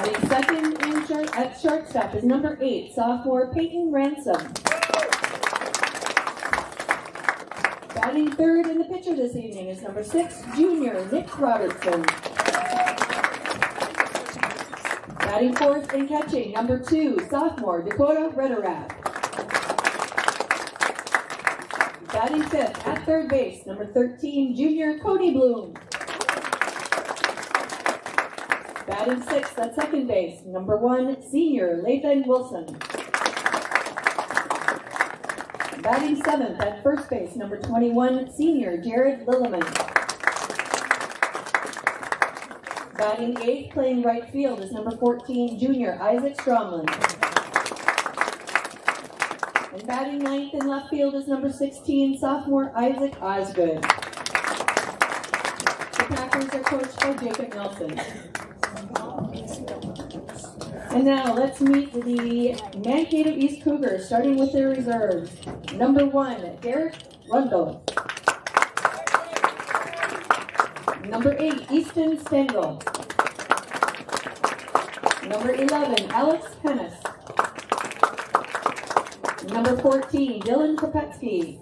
Batting second in short, at shortstop is number eight, sophomore Peyton Ransom. Batting third in the pitcher this evening is number six, junior Nick Robertson. Batting fourth and catching, number two, sophomore Dakota Redorak. Batting fifth at third base, number 13, junior Cody Bloom. Batting sixth at second base, number one, senior Lathan Wilson. Batting seventh at first base, number 21, senior Jared Lilleman. Batting eighth, playing right field, is number 14, junior Isaac Stromlin. And batting ninth in left field is number 16, sophomore Isaac Osgood. The Packers are coached by Jacob Nelson. And now let's meet the Mankato East Cougars, starting with their reserves. Number one, Derek Rundle. Number eight, Easton Stengel. Number 11, Alex Pennis. Number 14, Dylan Kopetsky.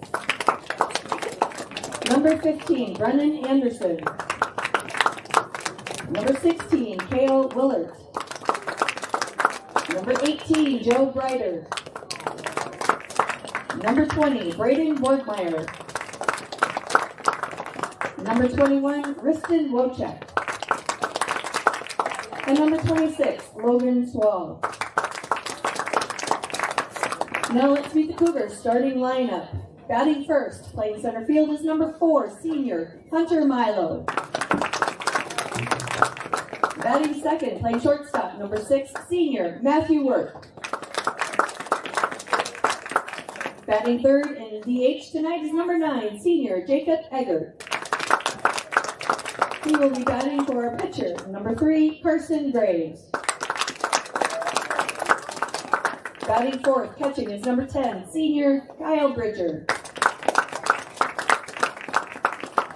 Number 15, Brennan Anderson. Number 16, Kale Willard. Number 18, Joe Brighter. Number 20, Braden Borgmeyer. Number 21, Riston Wojcik. And number 26, Logan Swall. Now let's meet the Cougars starting lineup. Batting first, playing center field is number four, senior Hunter Milo. Batting second, playing shortstop, number six, senior Matthew Work. Batting third and DH tonight is number nine, senior Jacob Egger. He will be batting for our pitcher, number three, Carson Graves. Batting fourth, catching is number 10, senior Kyle Bridger.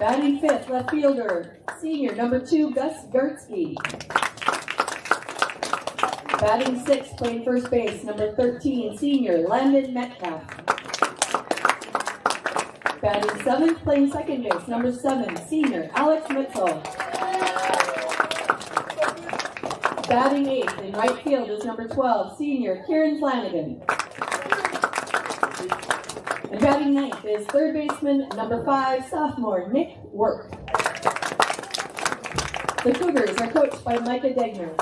Batting fifth, left fielder, senior number two, Gus Gartsky. Batting sixth, playing first base, number 13, senior Landon Metcalf. Batting seventh, playing second base, number seven, senior Alex Mitchell. Batting eighth in right field is number 12, senior Kieran Flanagan. Batting ninth is third baseman number five, sophomore Nick Work. The Cougars are coached by Micah Degner.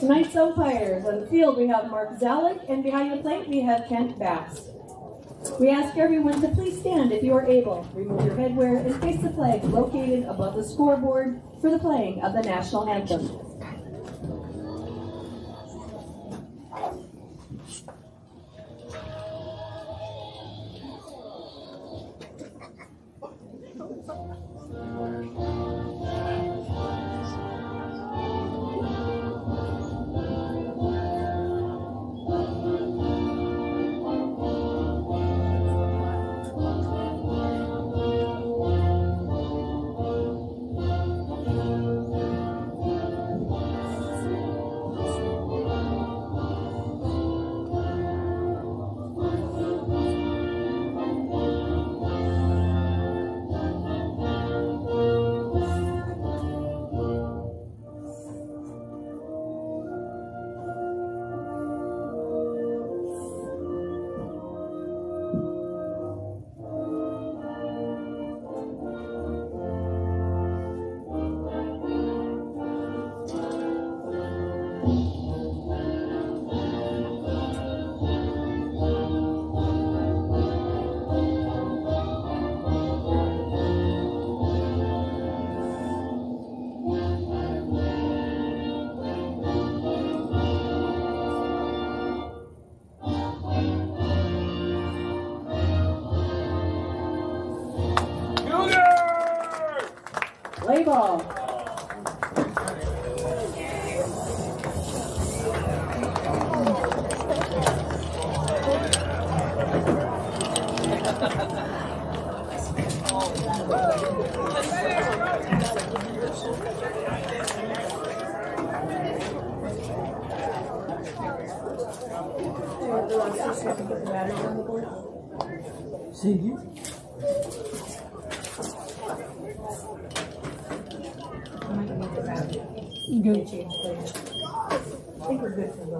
Tonight's umpires on the field we have Mark Zalek, and behind the plate we have Kent Bass. We ask everyone to please stand if you are able. Remove your headwear and face the flag located above the scoreboard for the playing of the national anthem.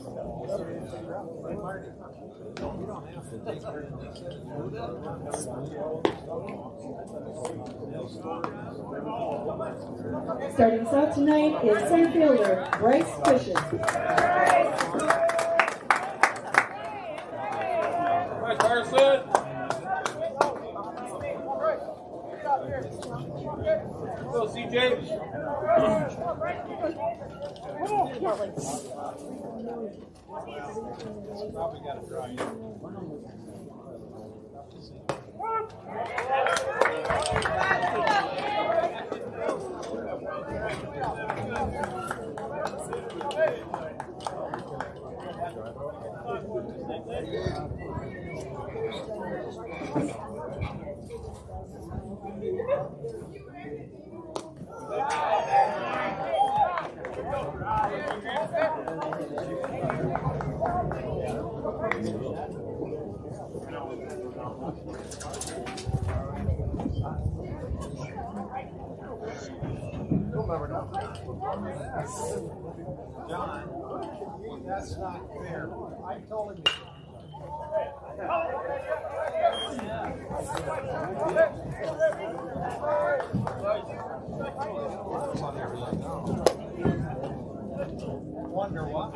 Starting us out tonight is center fielder Bryce Fisher. Hi Carson. Go CJ. It dry. John, that's not fair. I told him. Wonder why.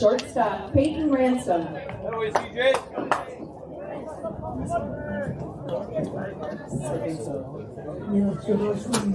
Shortstop Peyton Ransom. CJ. Yeah, it's good. It's good.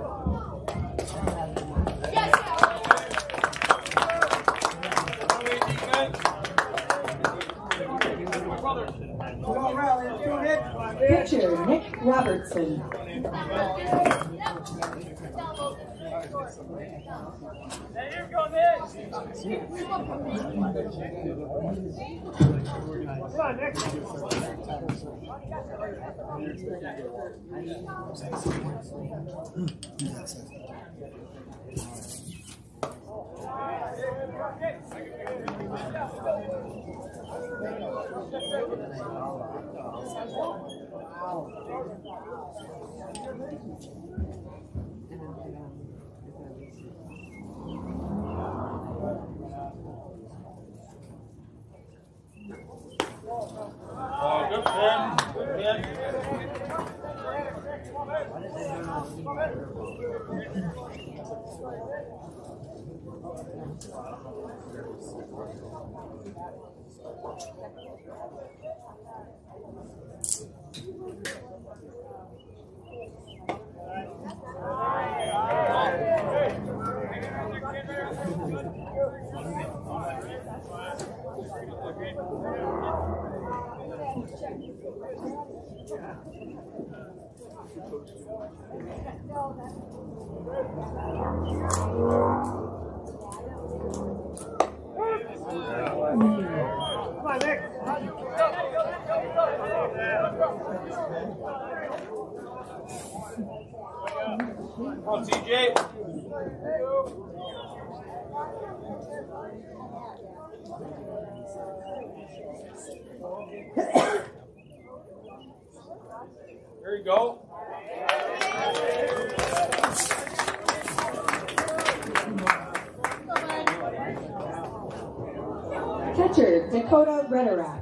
pitcher, Nick Robertson. Thank you pin. Good Come on, TJ. There you go. Catcher, Dakota Redorak.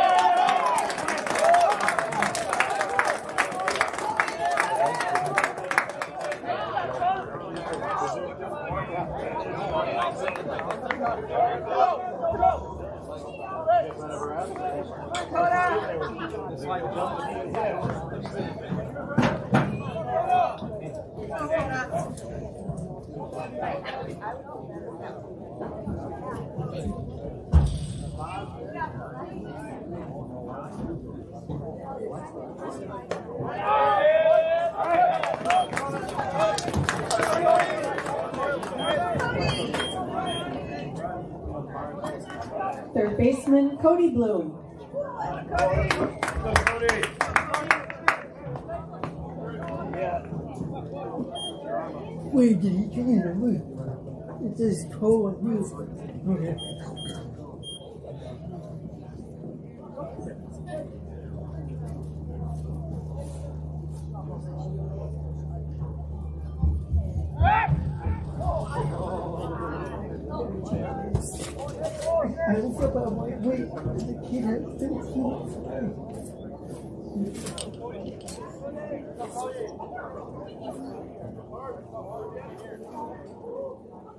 Third baseman, Cody Bloom. Wait, did he change the this is cold as you. Okay. I looked up my weight and the kid had 15 pounds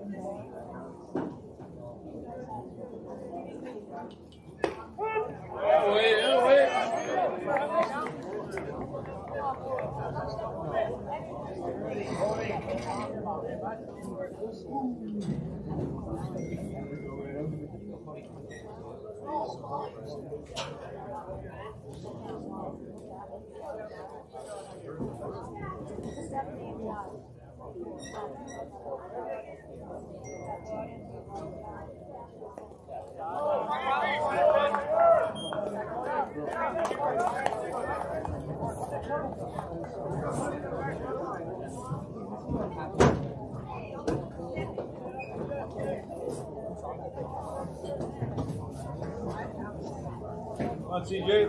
wait. Come on, CJ.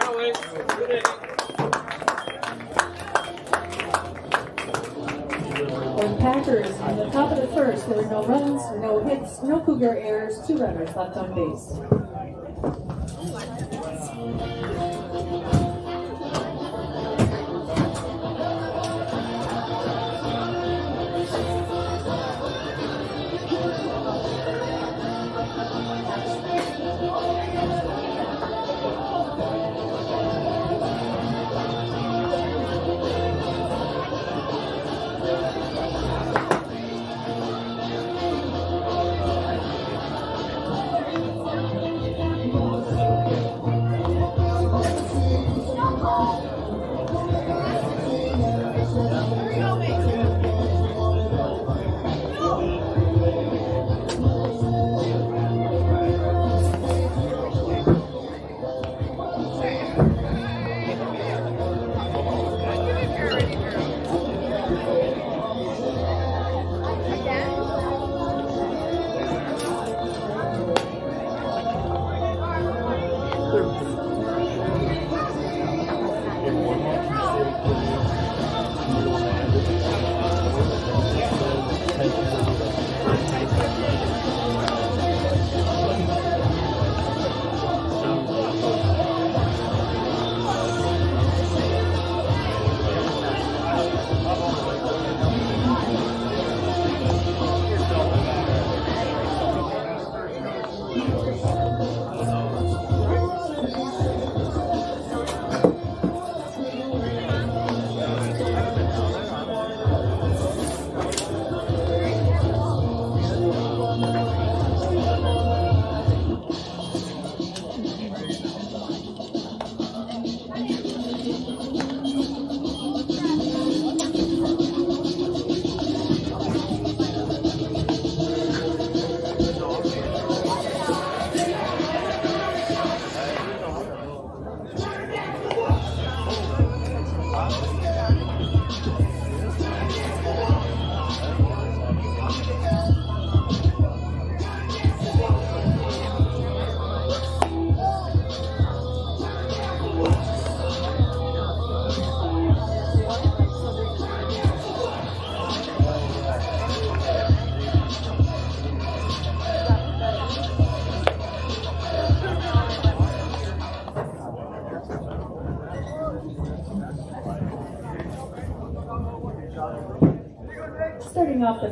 Kelly, good inning. Packers, on the top of the first, there were no runs, no hits, no Cougar errors, two runners left on base.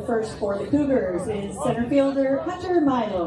First for the Cougars is center fielder Hunter Milo.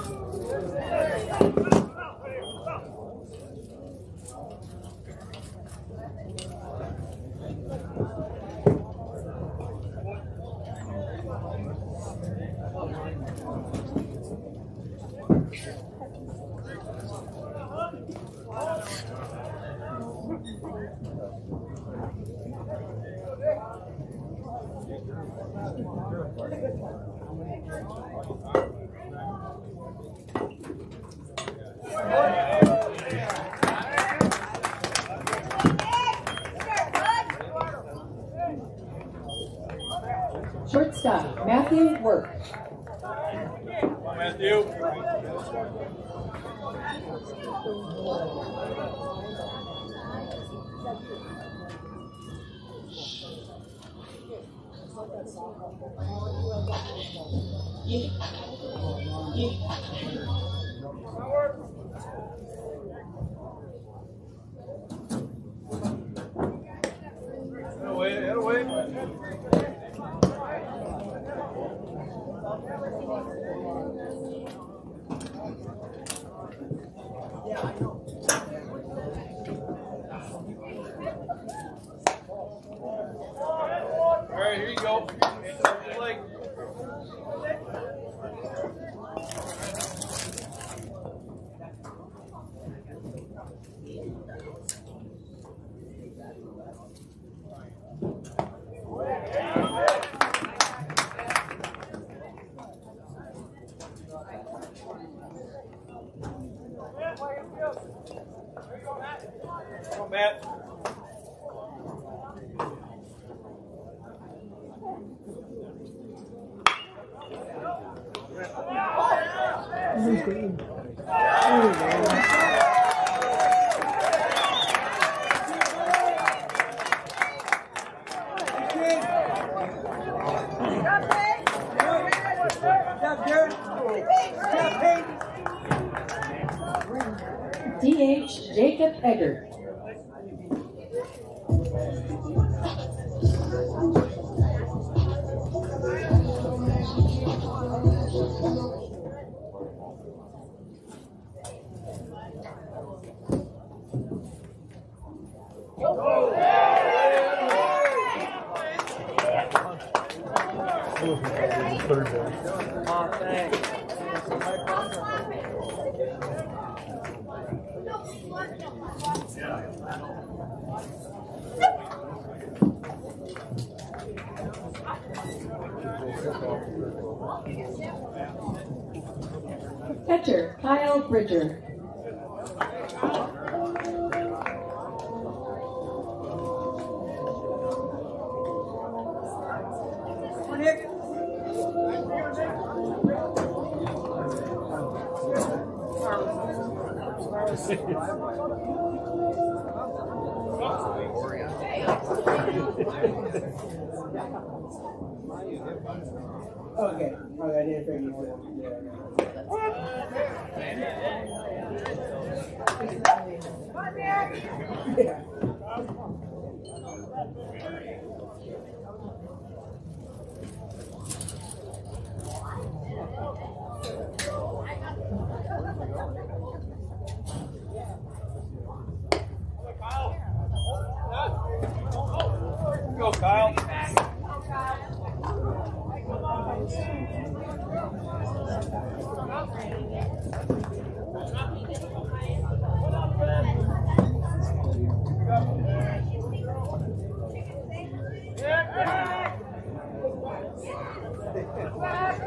Get Kyle Bridger. Okay. Okay, I didn't figure you out. Yeah. Go, Kyle.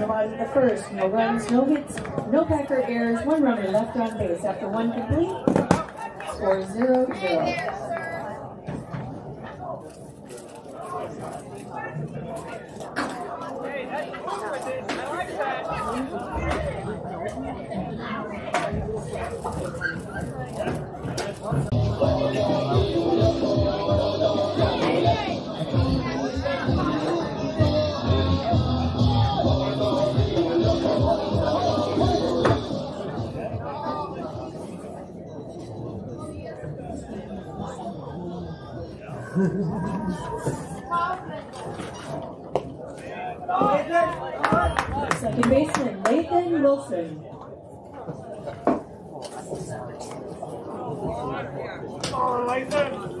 Novant the first, no runs, no hits, no Packer errors, one runner left on base after one complete. Score zero zero. Wilson. Oh, Lathan.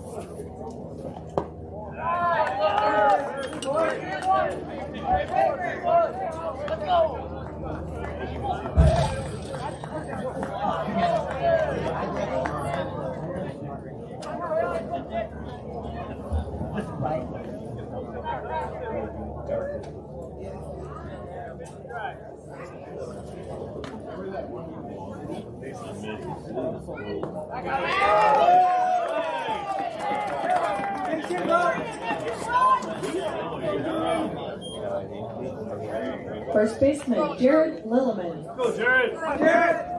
I got it. First baseman, Jared Lilliman. Go, Jared! Jared!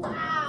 Wow!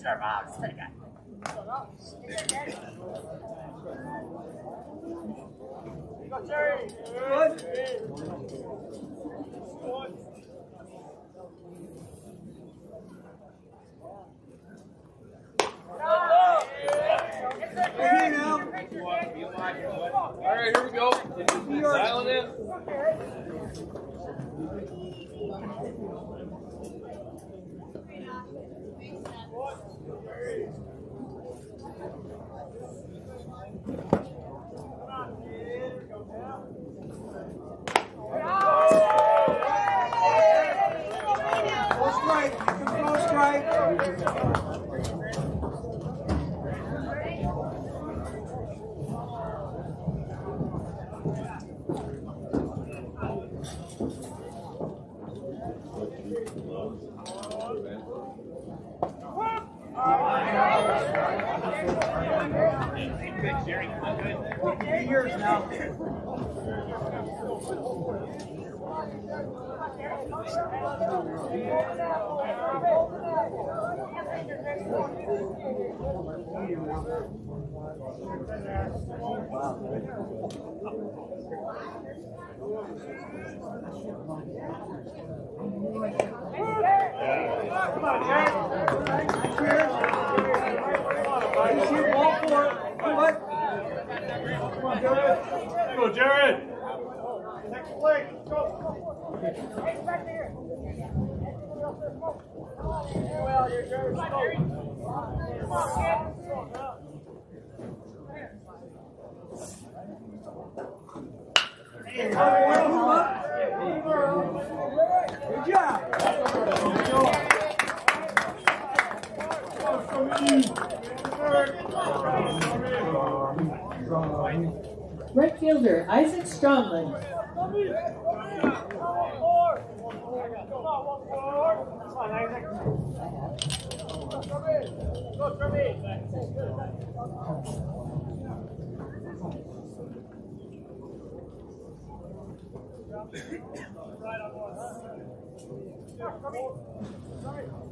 Sure, Bob. It's pretty good. Go, Jerry. Good. Okay, now. Full strike. Full strike. Come on, James. Come on, James. You shoot ball four. What? Come on, Jared. Go, Jared. Next play. Go. Hey, you. Right fielder, Isaac Stromlin. Right on. Come. Come.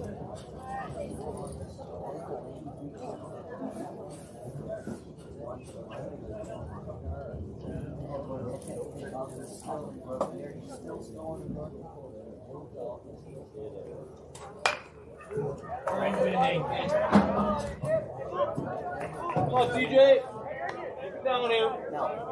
Right, Come on, CJ. Take it down here. No.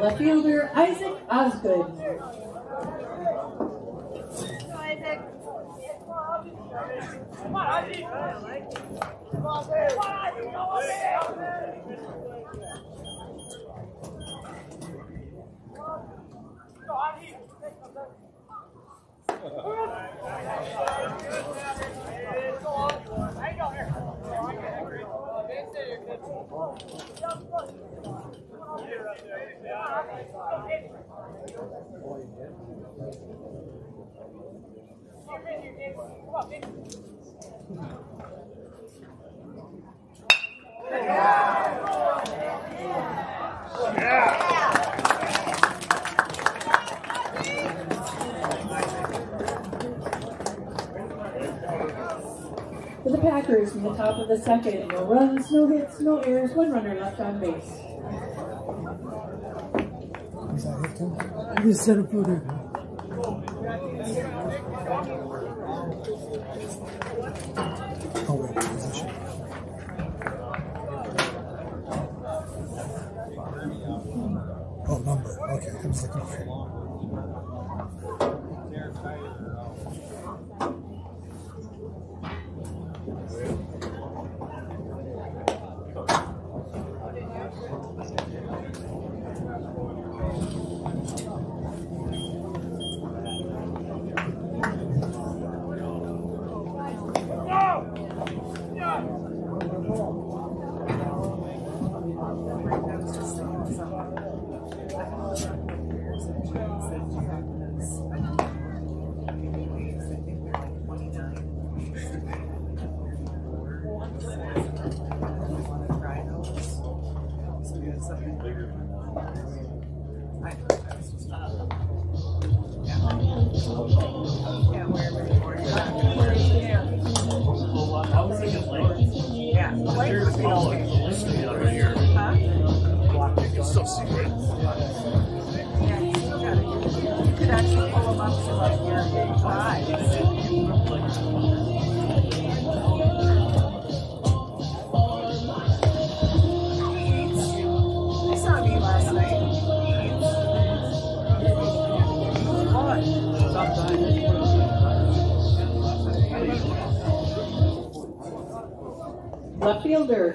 Left fielder Isaac Osgood. For the Packers in the top of the second, no runs, no hits, no errors, one runner left on base. Is that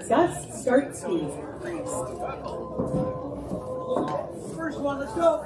Gus start me first. First one, let's go.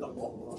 Oh!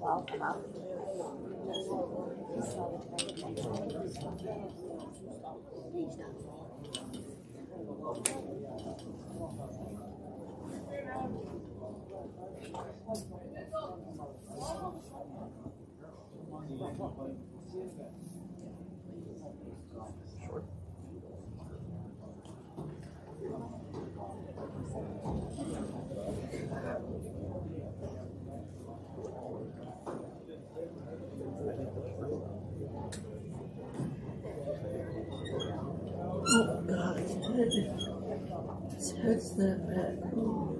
Sure. What's the uh,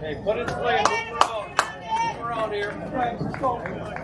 Hey, put it play. Move around. Move around here.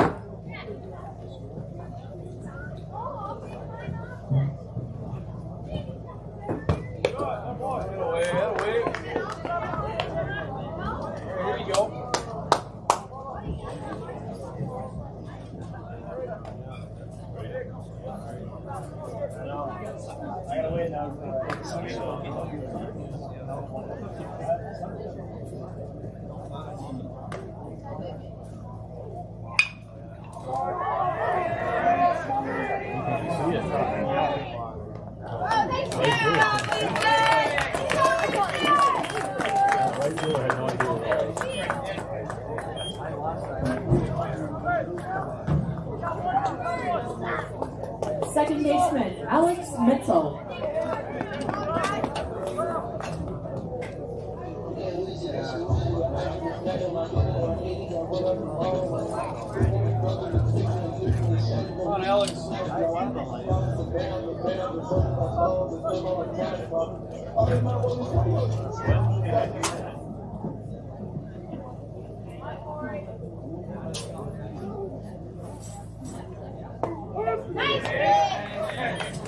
Come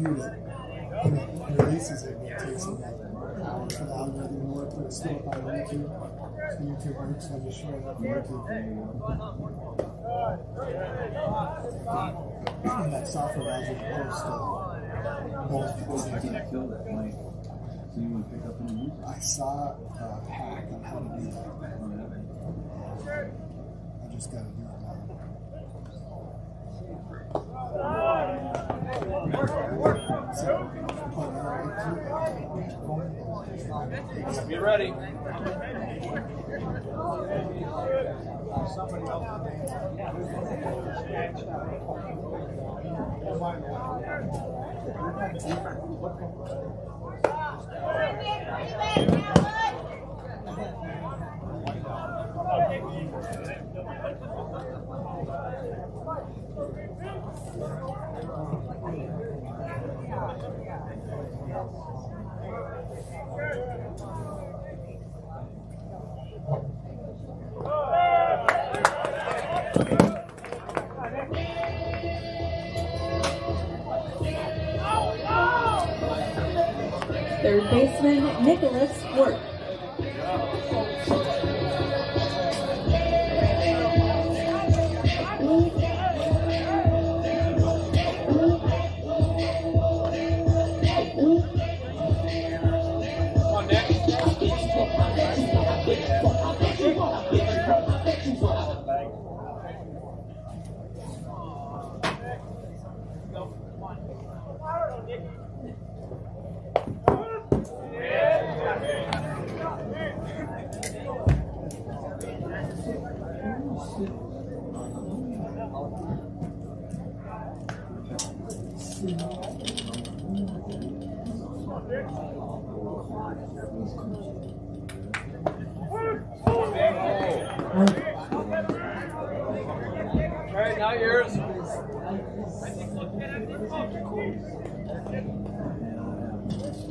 It. And it releases it, it takes it hours for the algorithm to but it's still up YouTube. So YouTube works, so I share it up YouTube. And that software posts uh, both I kill that you? I saw a hack on how to do that. I just gotta do it now. So, plug it right into it. Be ready. Third baseman Nicholas Work.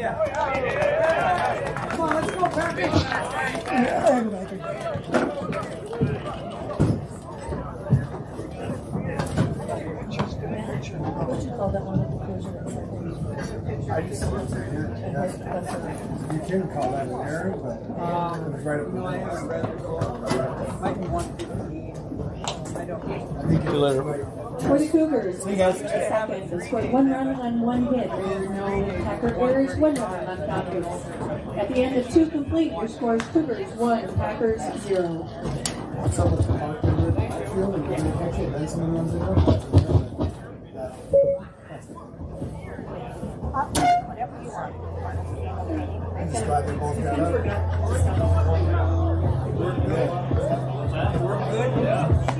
Come on, let's go. What you You can call that an error, but it was right No, I haven't read. Might be. I don't. I think it was right. For the Cougars, the second, they scored one run on one hit. There were no Packer errors, one run on counters. At the end of two complete, your score is Cougars one, Packers zero. Up the and. That's Whatever you want. Both got up. Their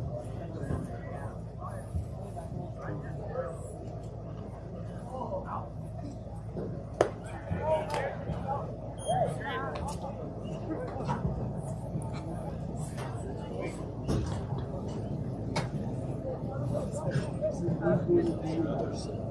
others.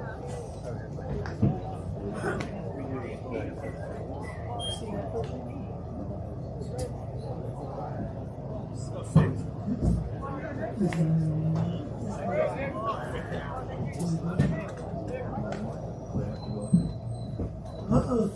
Uh-oh.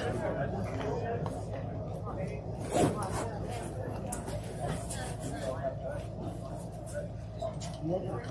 Uh-uh. Oh,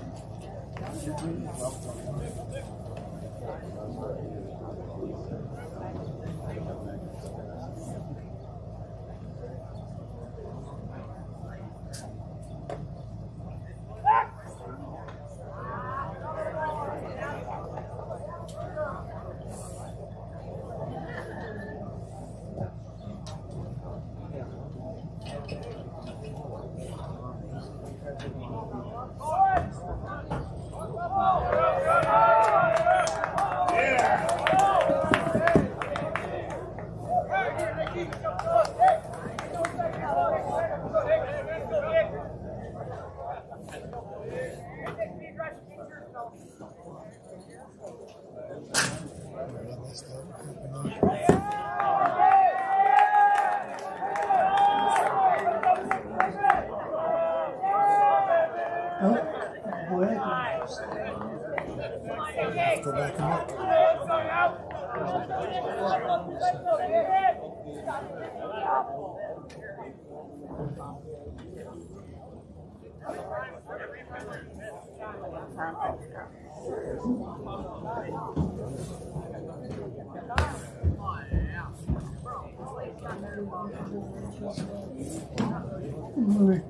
Murray.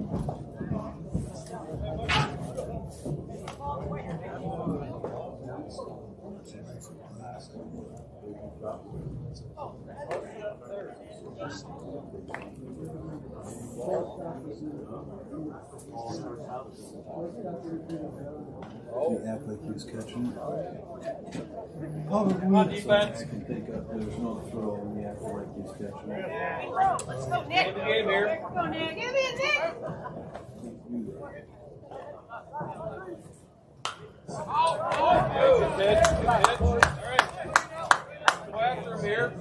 You Oh. act like he was catching it. Come on, defense. I can think of, there's no throw and you act like he's catching it. Let's go, Nick. End the here. Go, Nick. Give me a Nick. Oh, oh, good pitch, good pitch. All right bathroom here.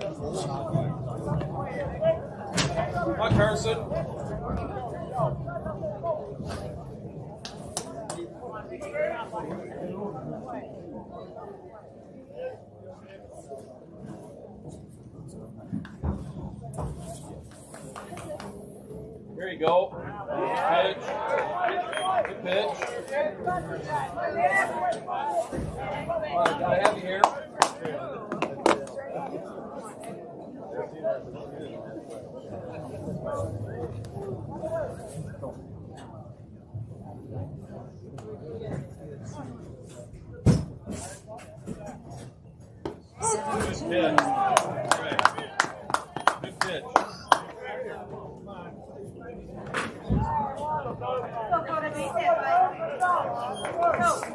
Hi, Carson. Here you go. Pitch. Good pitch. All right, gotta here.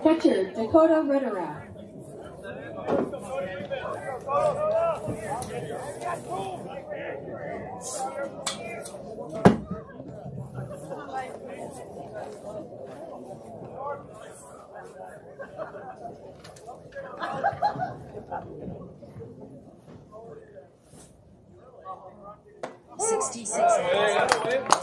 Catcher, Dakota Ritterow. 66 minutes.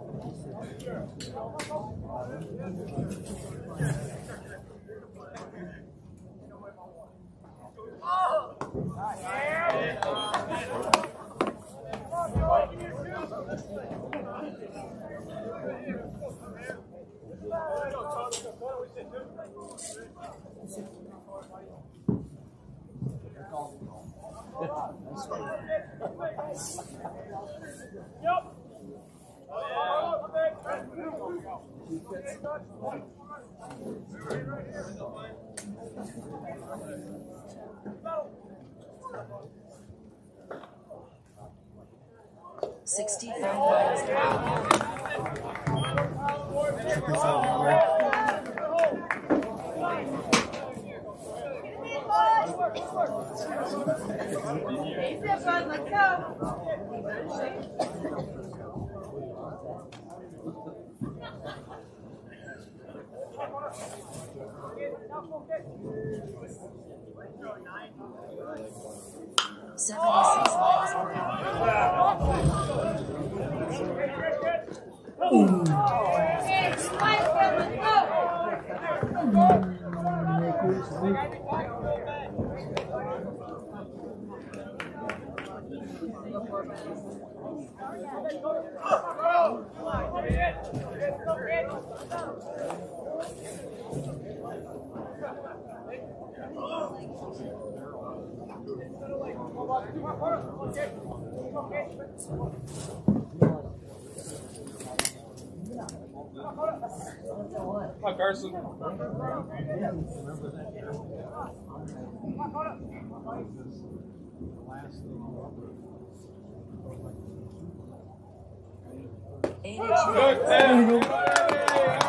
it. Sixty-five miles per hour. Let's go. Seventy-six miles per hour. Let's go. Come on, Carson. Good miles. pitch. Away,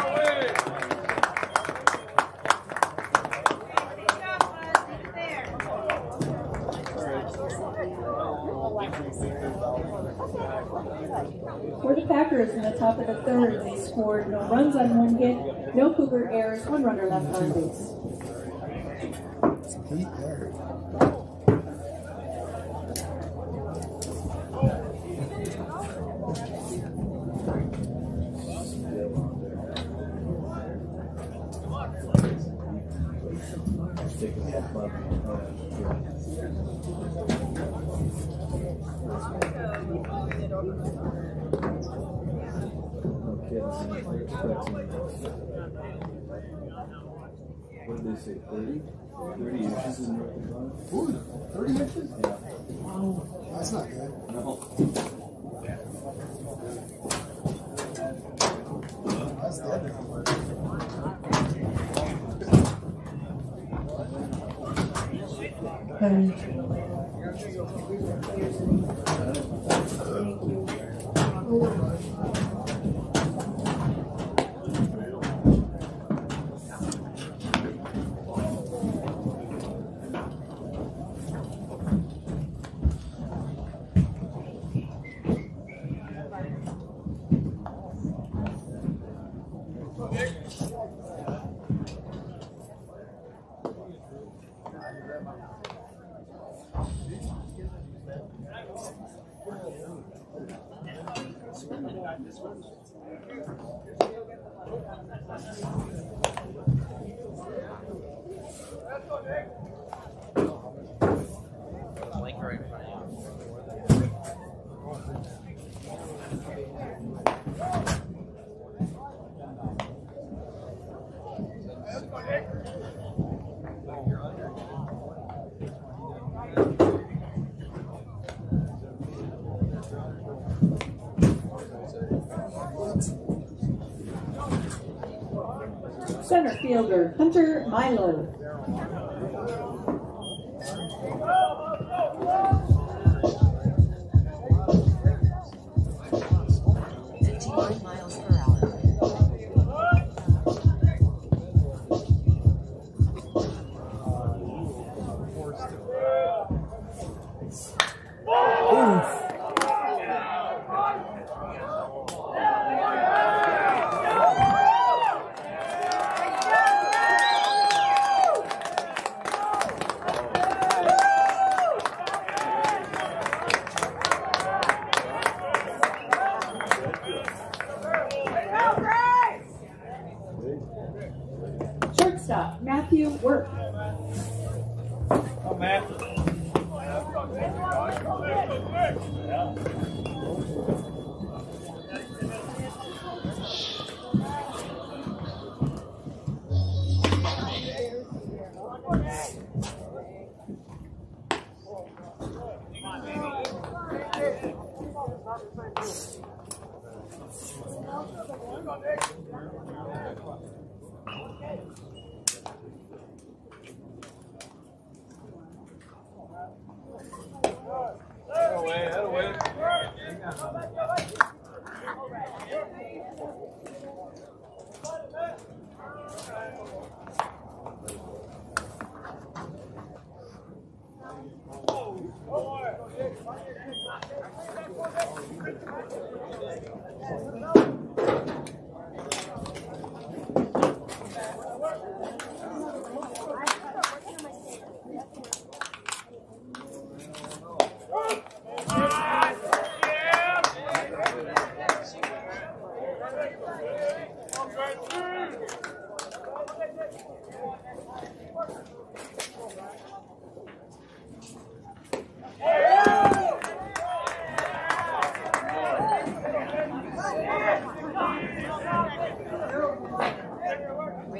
away. Good job, bud. Leave it there. For the Packers in the top of the third, they scored no runs on one hit, no Cougar errors, one runner left on base. Pete there. What did they say, 30? 30 inches is North Dakota? Ooh, 30 inches? Yeah. Wow. That's not good. No. That's dead. Center fielder Hunter Milo.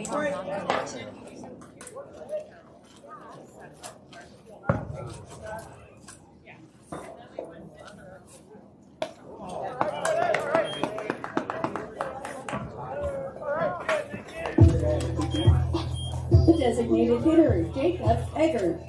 The designated hitter Jacob Eggers.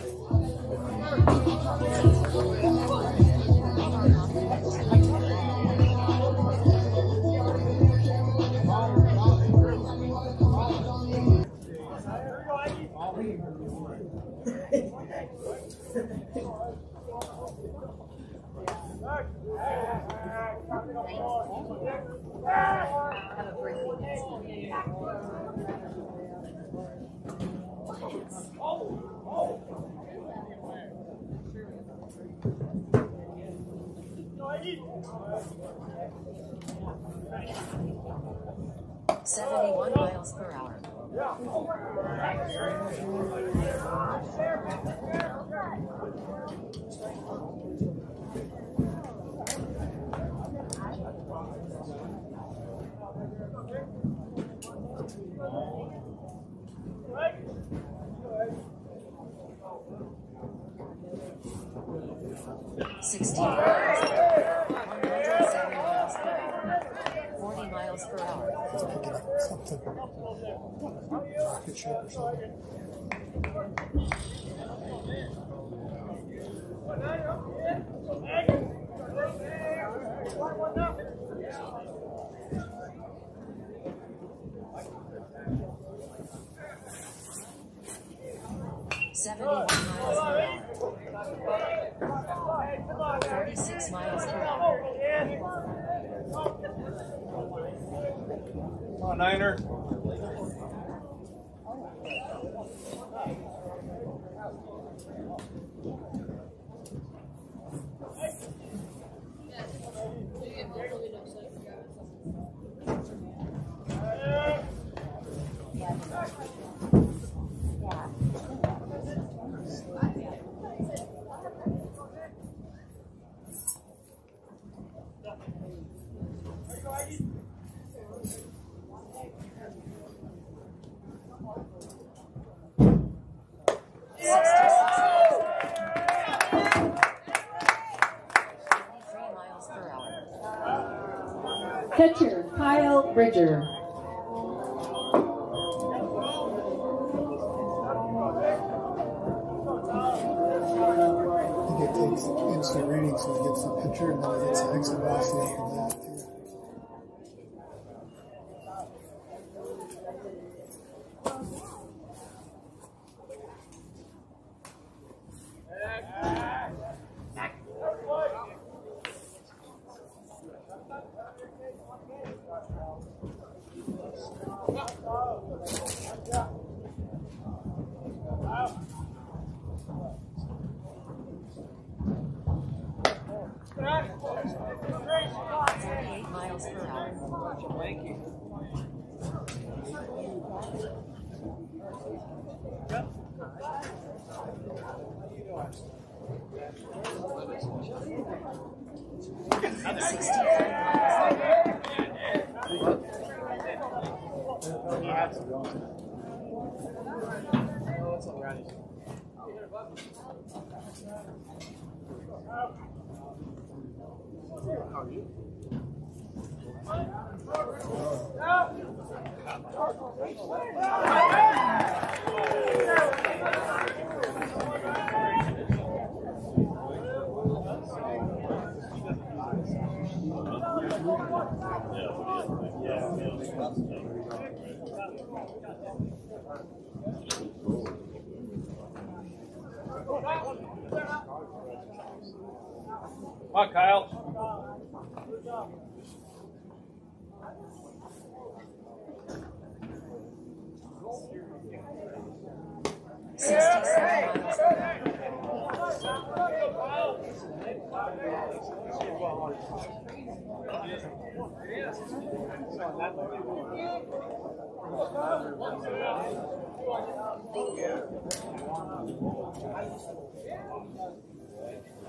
71 miles per hour. Yeah. Sixty miles. Forty miles per hour. Seventy-one miles per hour. Forty-six miles per hour. Come on, Niner. Tú Catcher, Kyle Bridger. I think it takes instant reading, so it gets the picture and then it gets Oh, that one. Come on, Kyle. Good job. Yeah.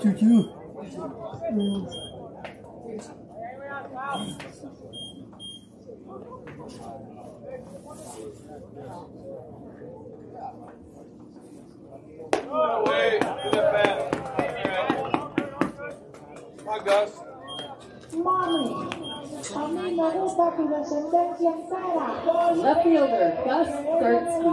Two two. Away, Do that Come on, Gus. Mommy. Mommy. Left fielder, Gus Gertzky.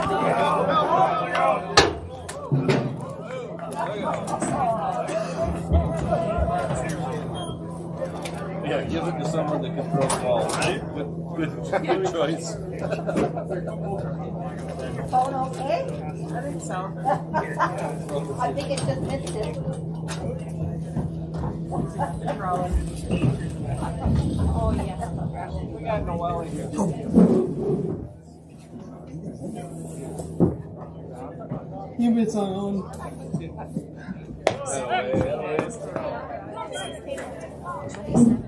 Good, good, good choice. Phone okay? I think so. I think it just missed it. Oh, yeah. We got Noelle here. You been on. 27 miles per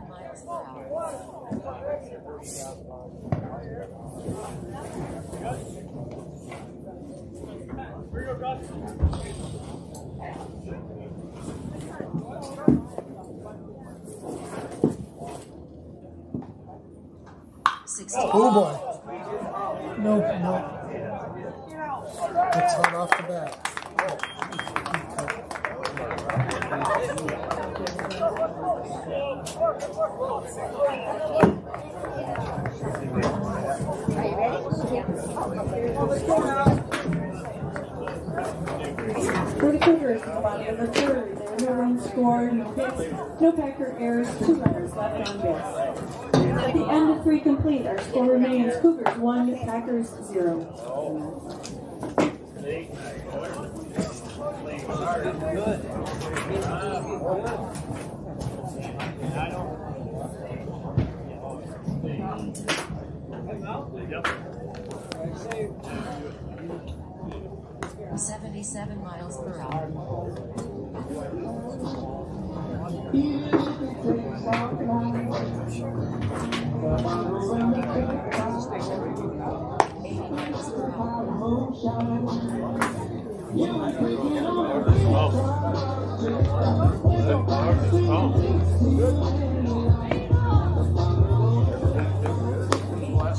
Sixty. Oh boy. Nope, nope. It's hot off the bat. Scored, no hits, no Packer errors, two runners left on base. At the end of three complete, our score remains Cougars one, Packers zero. Seventy-seven miles per hour. Eighty miles per hour. Last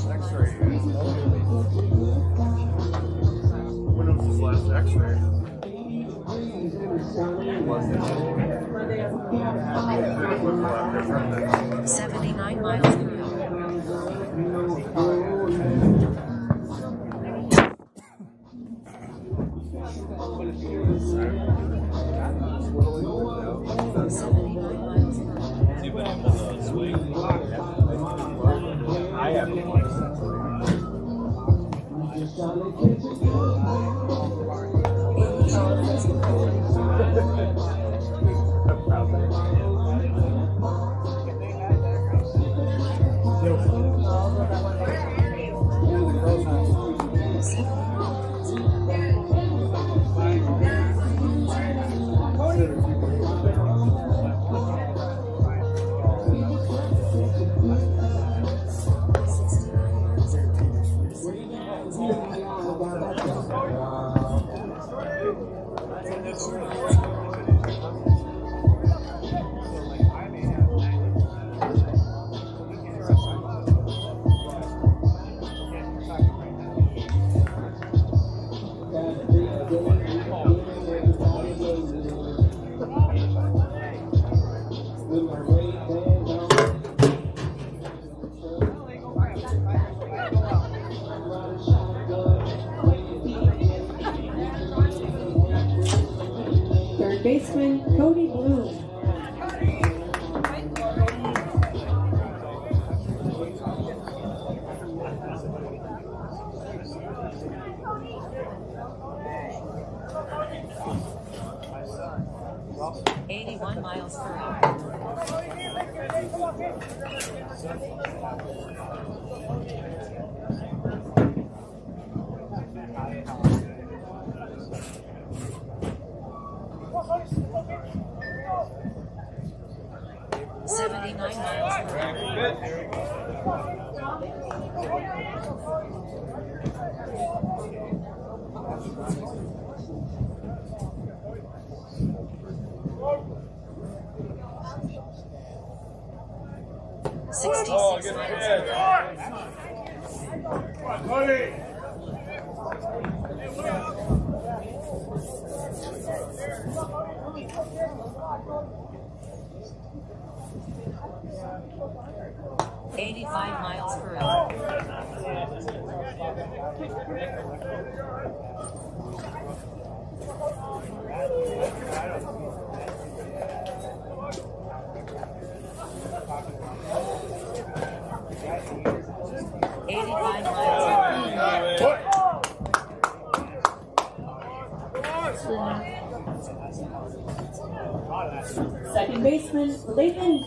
X-ray. When was his last X-ray? Seventy-nine miles per hour.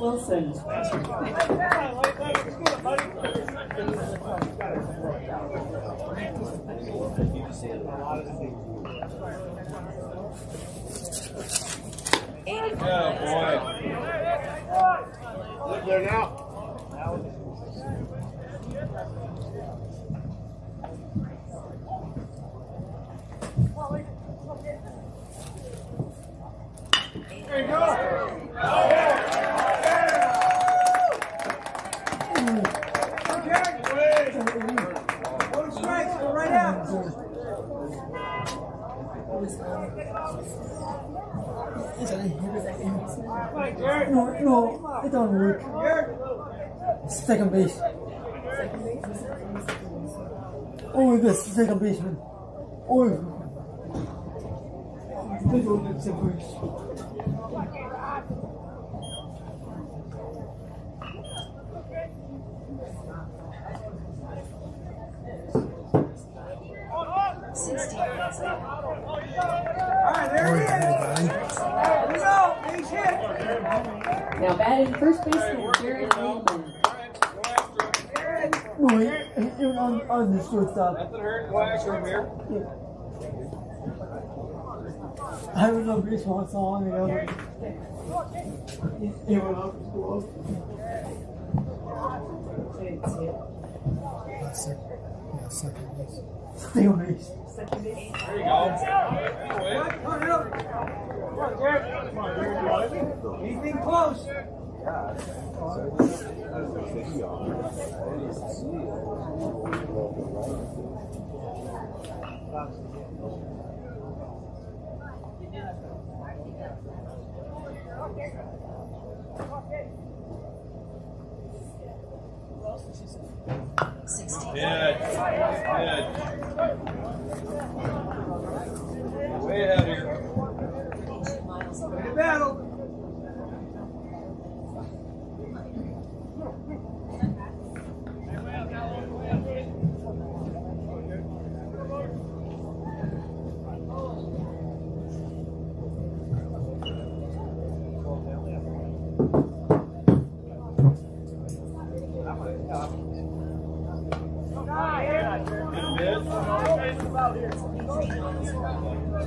avançando. Second base. Oh, second baseman. Oh. Second base. Sixty miles per hour. All right, there he is. Here we go. Base. Now batting first baseman, Jared Lehman. No, he, he, he was on, on the shortstop. Nothing hurt. Go after him here. I have no baseball song, you know. He, he went off to school. Yeah, second, yeah, second base. Second base. There you go. Come on, help. Come on, Jared. Come on, Jared. Anything close. Sixty. Good. Good. Way ahead here. Two miles per Ready to hour. battle.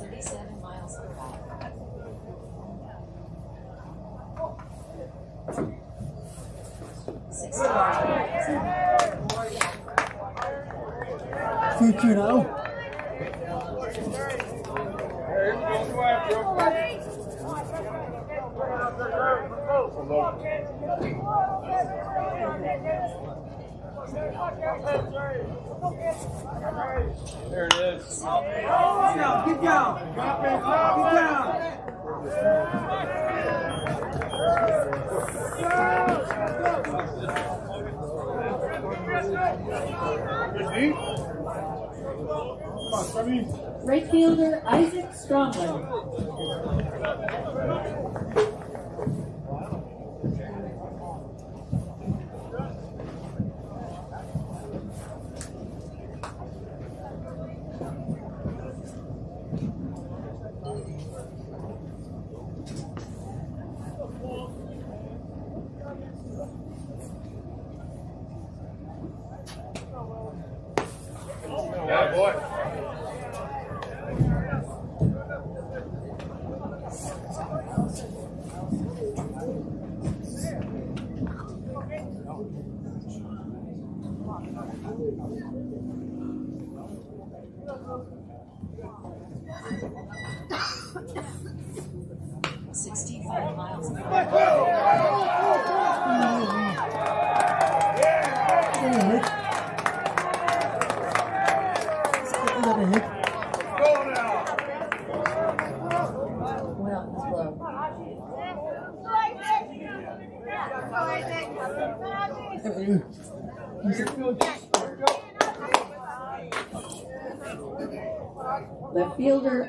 37 miles hour. Now. There it is. Right fielder, Isaac Strongman. Yeah, boy. Sixty-five miles per Hey, Nick. Is that a Nick? Well, it's low. Left fielder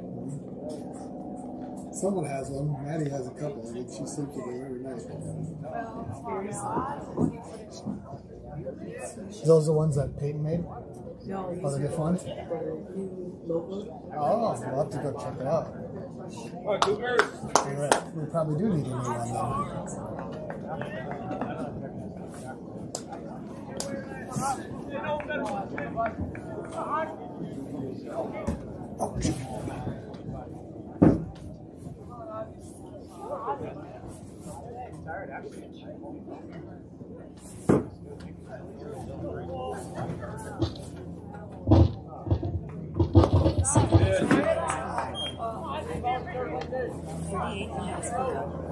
Someone has one. Maddie has a couple. I think she sleeps with them every night. Those are the ones that Peyton made? No, Oh, they get fun? Oh, we'll have to go check it out. Oh, Cougars. You're right. We probably do need a new one then. Forty-eight oh, 38 miles per hour.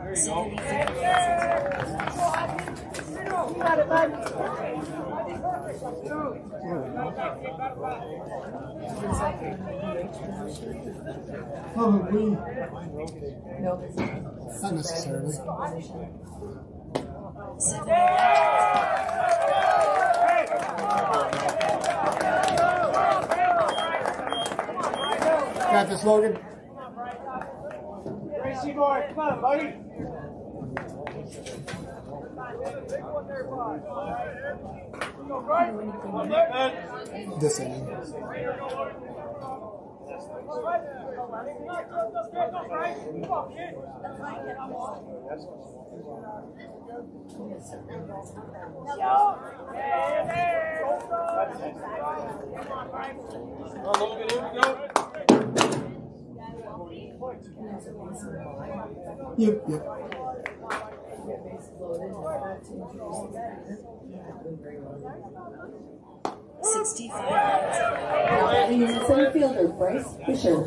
at you. Probably. Not necessarily. Got this, Logan. Gracie boy, come on, buddy. This inning. Come here we go. Yep, yep. Sixty-five the center fielder Bryce Fisher.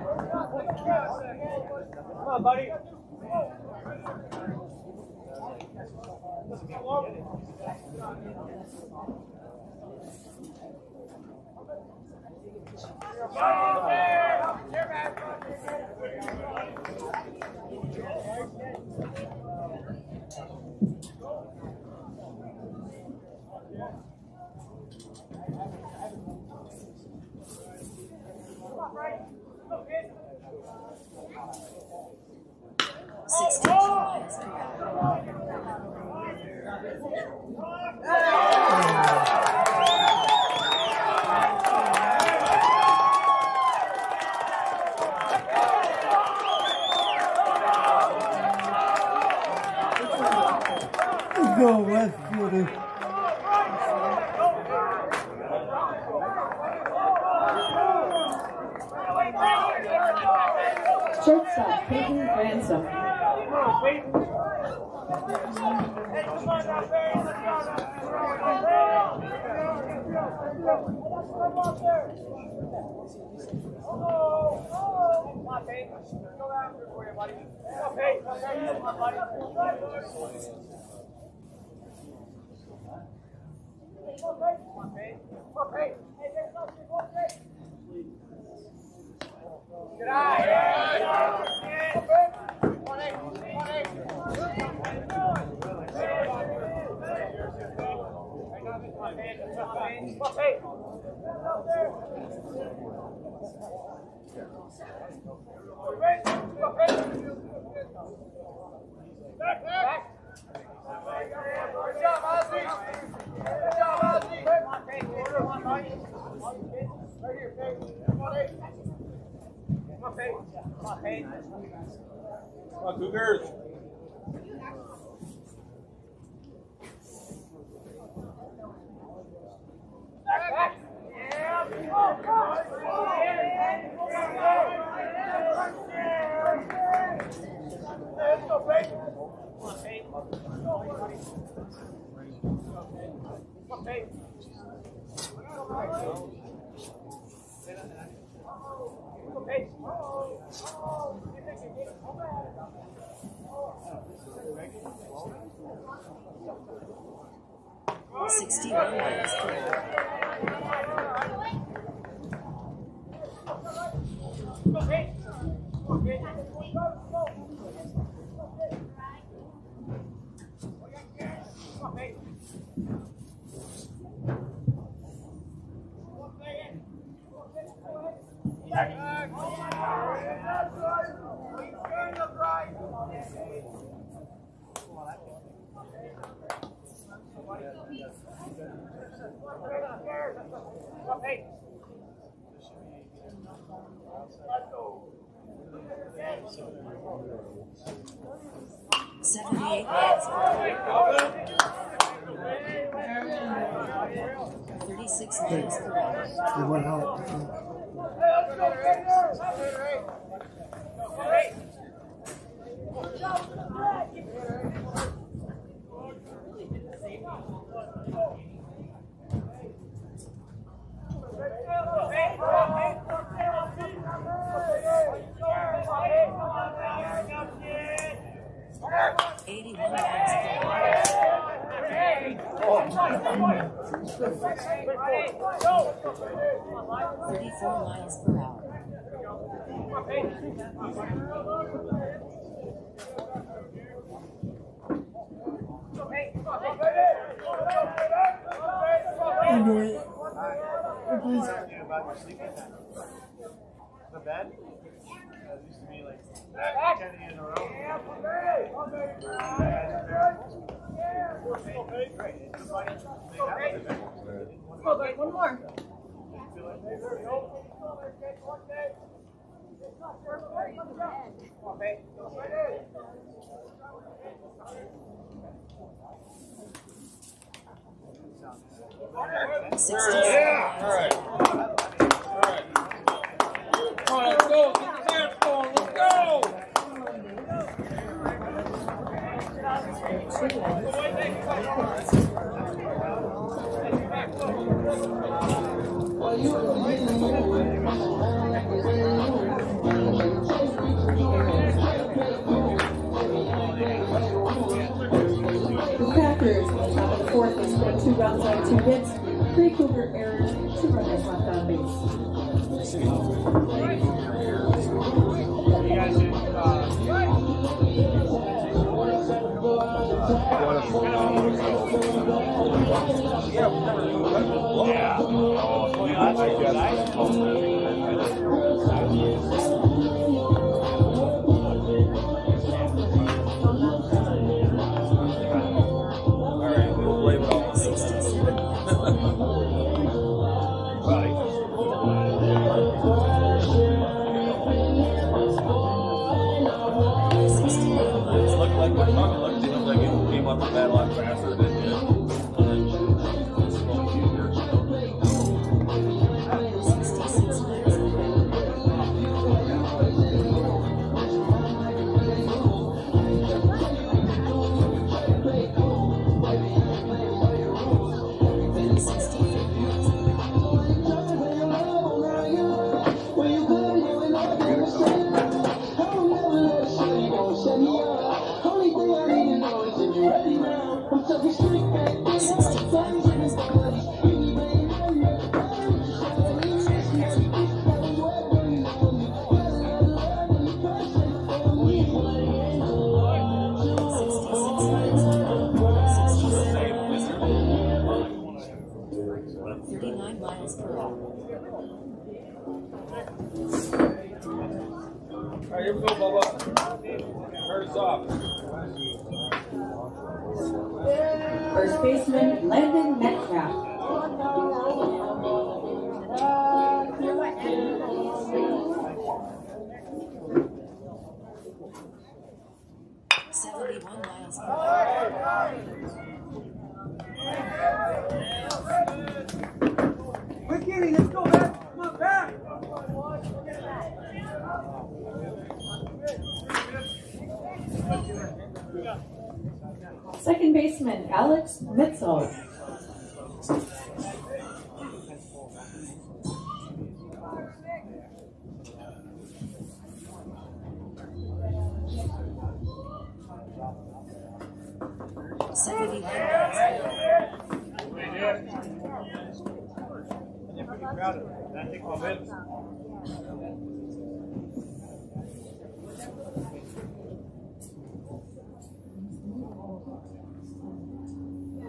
me see what I know. Sixteen. Kilometers go with Seventy-one There you go. per hour. Another one just like that. Come on, buddy. Sixty-two miles per hour. go left fielder. Shortstop, Peyton Ransom. Come on, Cougars. Sixty-one miles per hour. Seventy-eight. Thirty-six miles per hour. They went out. Eighty-one miles per hour. Thirty-four miles per hour. Anyway, it was about your sleeping time. The bed? It used to be like 10 in a row. Okay, one more. Sixty-seven Yeah, all right. Hits. Three Cougar errors, two runners left on base. Did, uh, Sixty-seven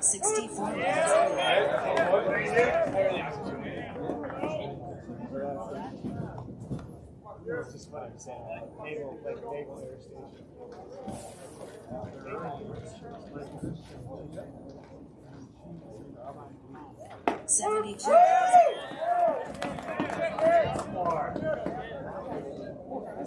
Sixty-four. Seventy-two per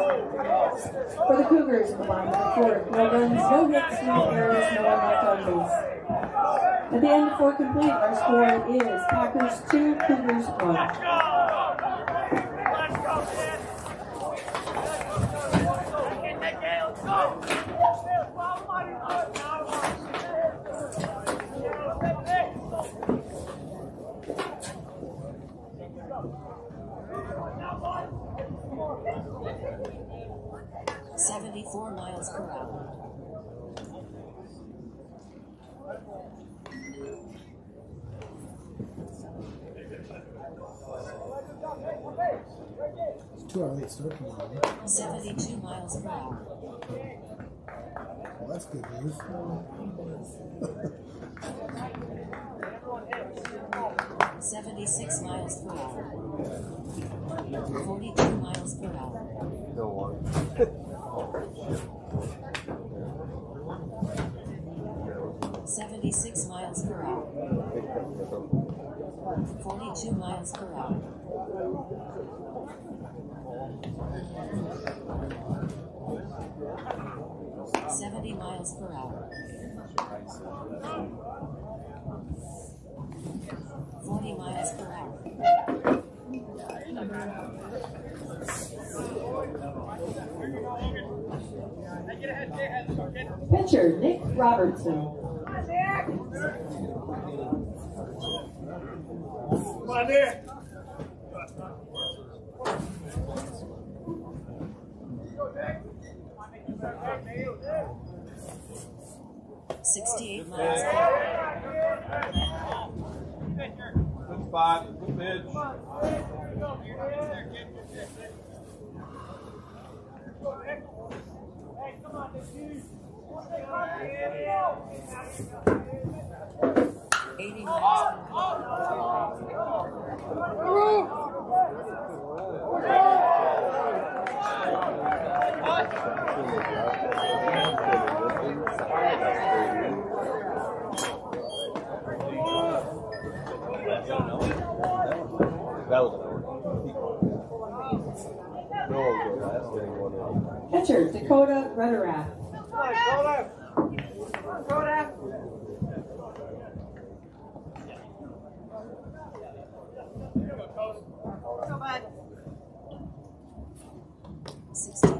for the Cougars, a line number four, no runs, no hits, no errors, no unlocked on base. At the end of four complete, our score is Packers 2, Cougars 1. Thank you. 74 miles per hour. Two hour late start tomorrow. Right? 72 miles per hour. Well, that's good news. Seventy-six miles per hour. Forty-two miles per hour. No one. Seventy-six miles per hour. Forty-two miles per hour. Seventy miles per hour. Forty miles per hour. Pitcher, Nick Robertson. Come on, Nick. Sixty-eight miles Good spot, good pitch. Eighty miles That was. Catcher, Dakota Rutterath. Dakota! Dakota! Go, bud. 16.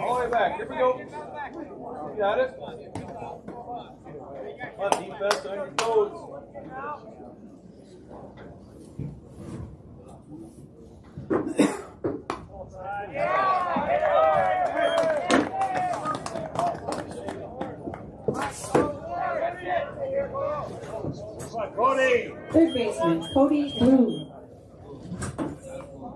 All the way back. Here we go. You got it. On, your toes. Cody. Third baseman, Cody.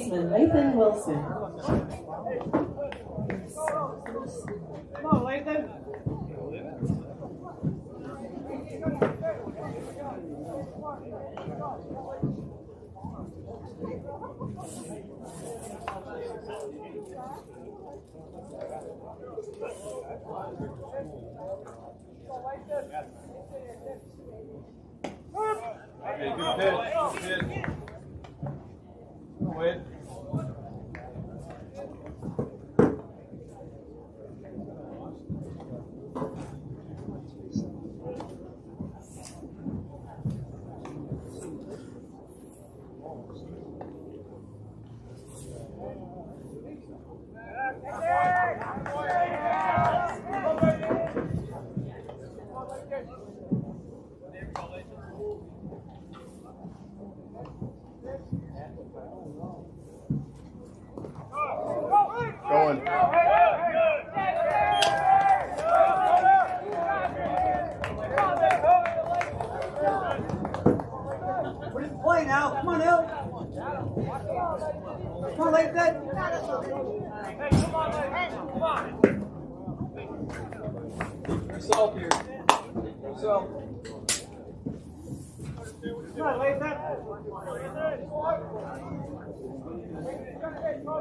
baseman, Lathan Wilson. Come on, good pitch. Good pitch. Wait. Going. Put it in play now. Come on, Hill. Come on, Lathan. Yourself here. Yourself. Come on, Lathan.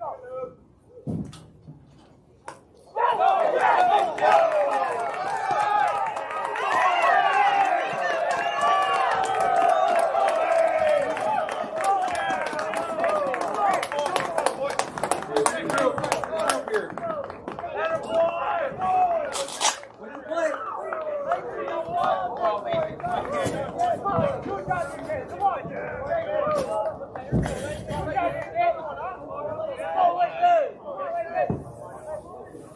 come, nobody. Good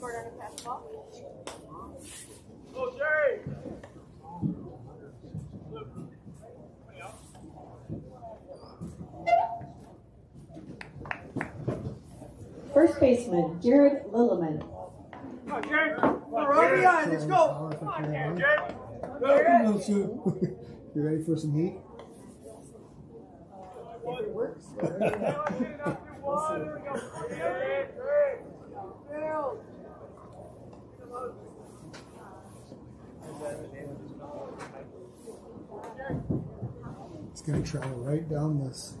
here, wait. Here, wait. Wait. I'm. First baseman, Jared Lilleman. We're already on. Let's go. No, sir. You ready for some heat? If it works. It's gonna travel right down this.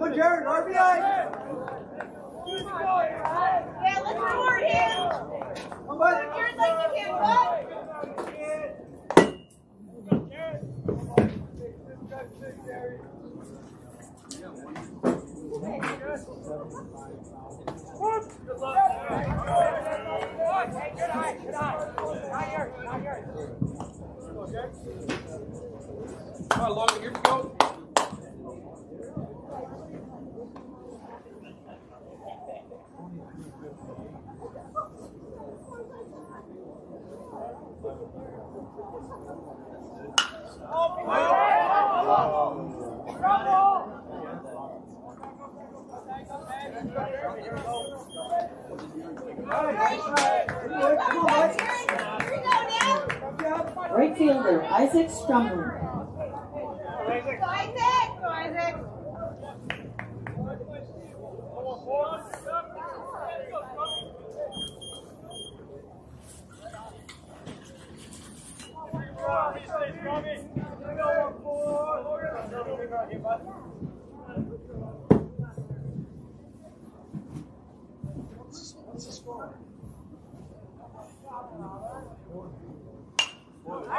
Look, Jared, RBI. Yeah, let's score him. Come on. Jared like you can what? Come on, Logan, here we go. Right fielder, Isaac Strummer. Isaac. Isaac. Four. Four. Four.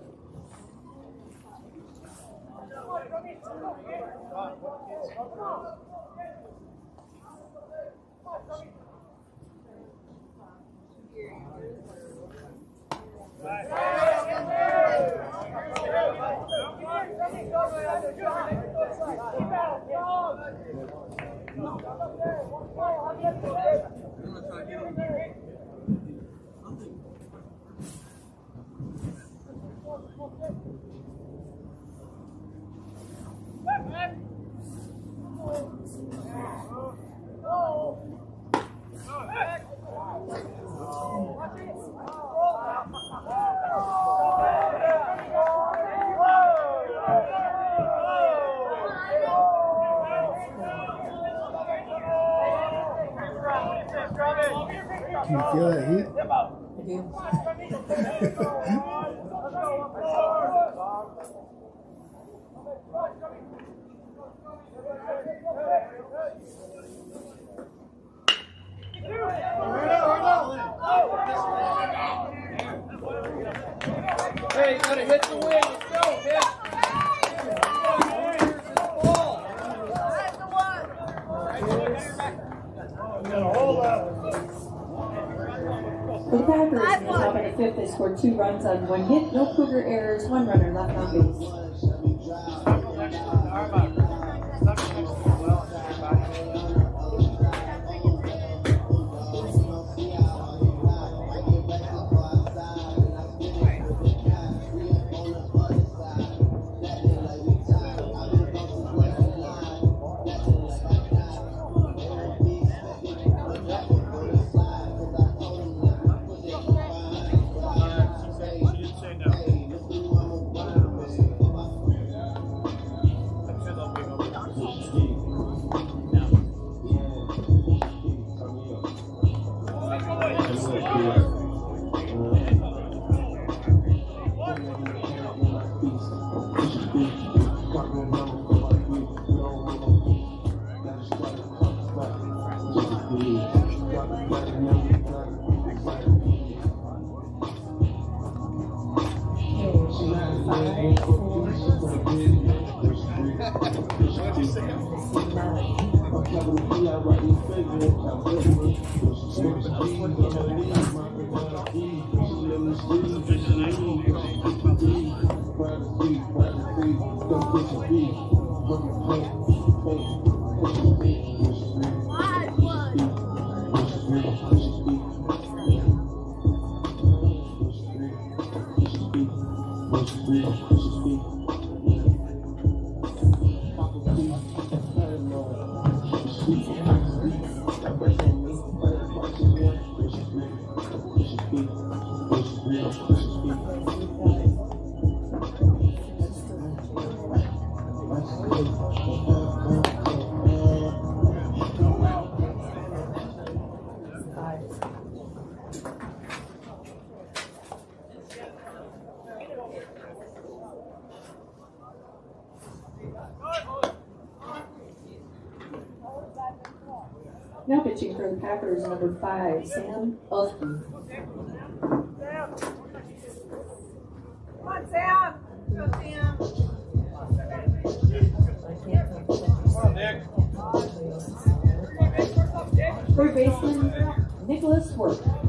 Keep out. Can you feel that heat? I do. Hey, you gotta hit the wing. Let's go. Here's his ball. For the Packers, in the top of the fifth, they scored two runs on one hit, no Cougar errors, one runner left on base. She Now number five, Sam Usby. Come on, Sam. Go, Sam. Third baseman, Nicholas Work.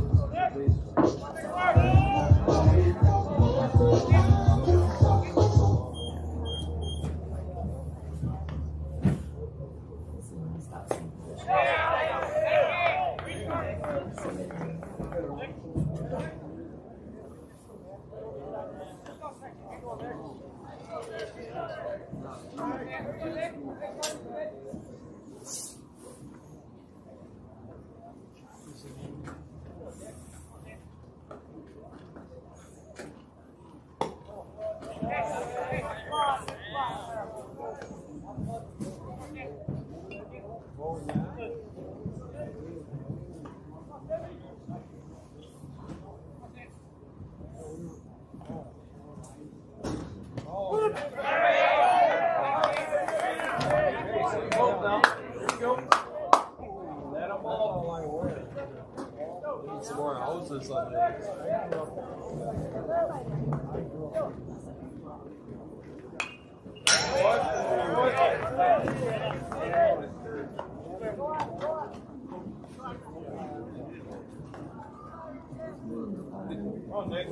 Need some this on there. Oh, nice.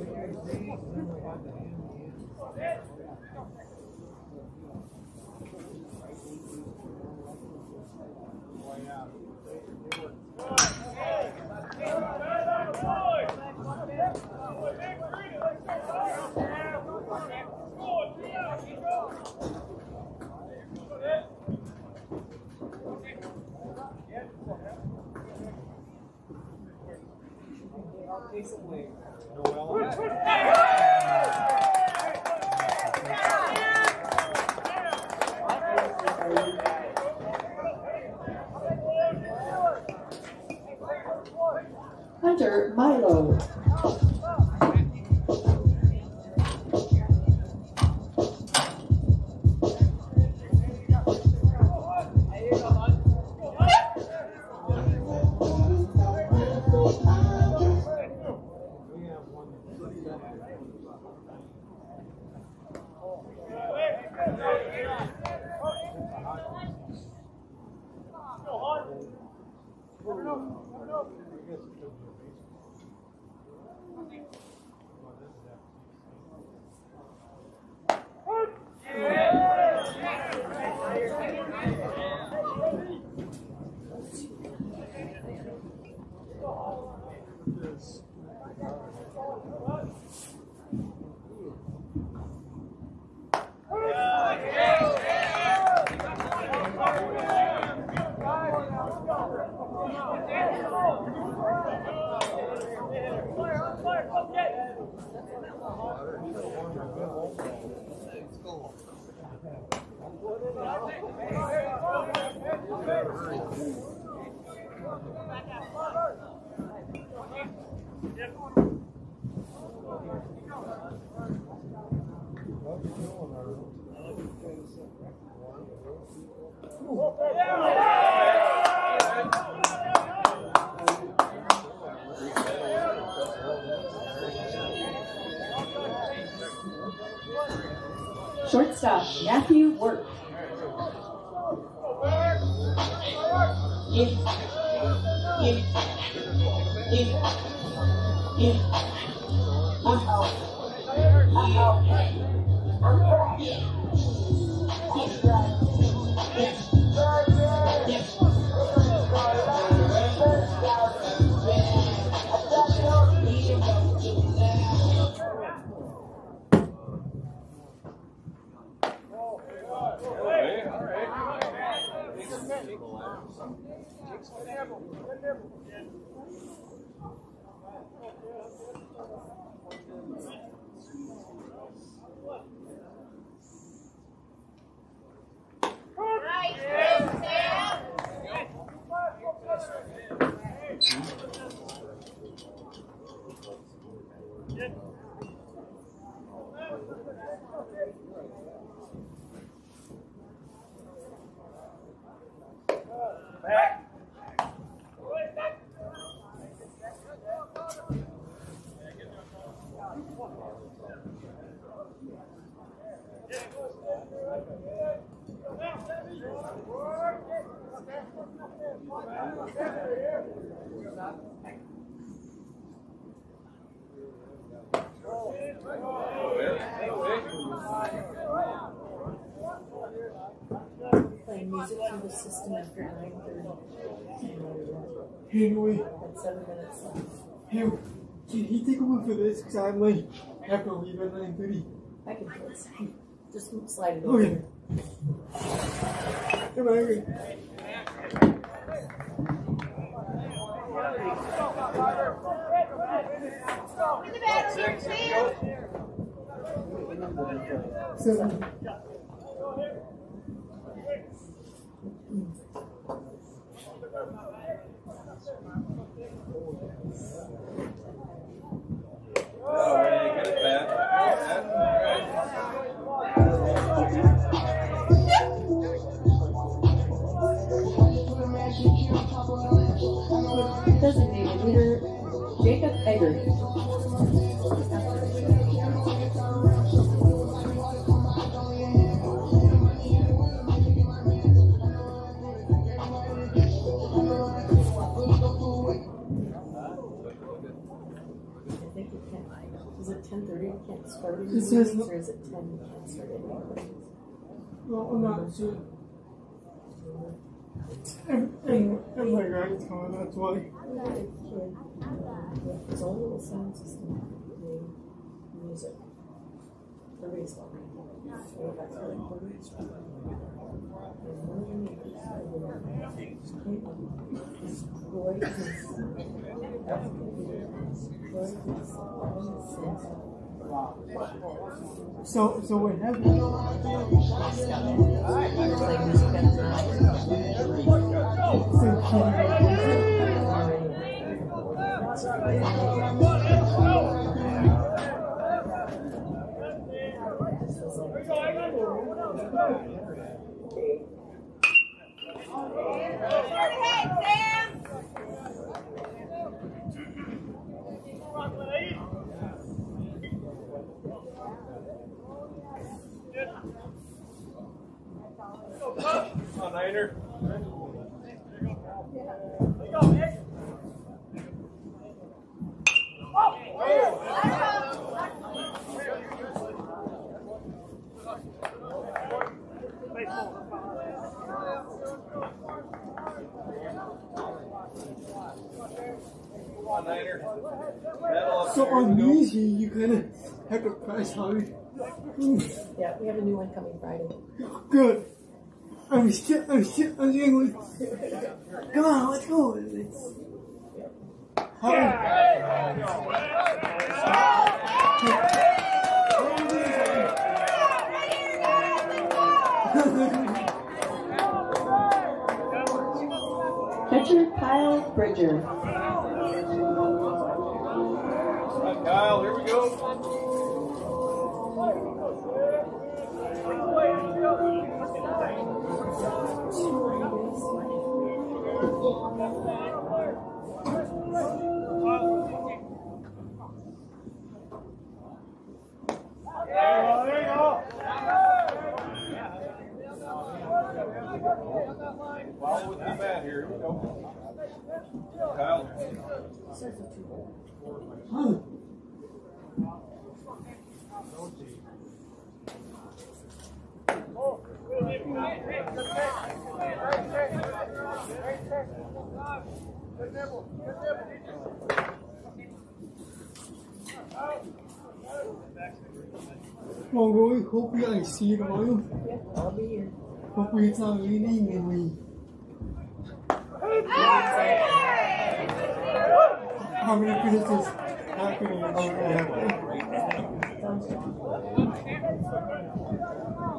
After nine thirty. Hey. And seven minutes left. Hey, can he take over for this? Because I'm late. I have to leave at 9.30. I can play this. Just slide it over. Okay. Come on. In the. Seven. Oh, ready to get it back? Designated leader Jacob Eggert. It says Or is it ten? We can't start at eight. well, I'm not sure. And, and, and my grandson, that's why. There's only a sound system, playing music. For baseball. So that's really important. There's no music. Roy is, Roy is, So, so what happened? Come on, Niner. Come on, Niner. Battle up So here. on these, you, you kind of have to press hard. Yeah, we have a new one coming Friday. Good. I'm still, I'm still, I'm still with. Come on, let's go. It's, Catcher Kyle Bridger. Kyle, here we go. Here we go. Kyle. Well, Roy, hopefully I see you tomorrow. Yeah, I'll be here. It's not we. How many minutes is happening?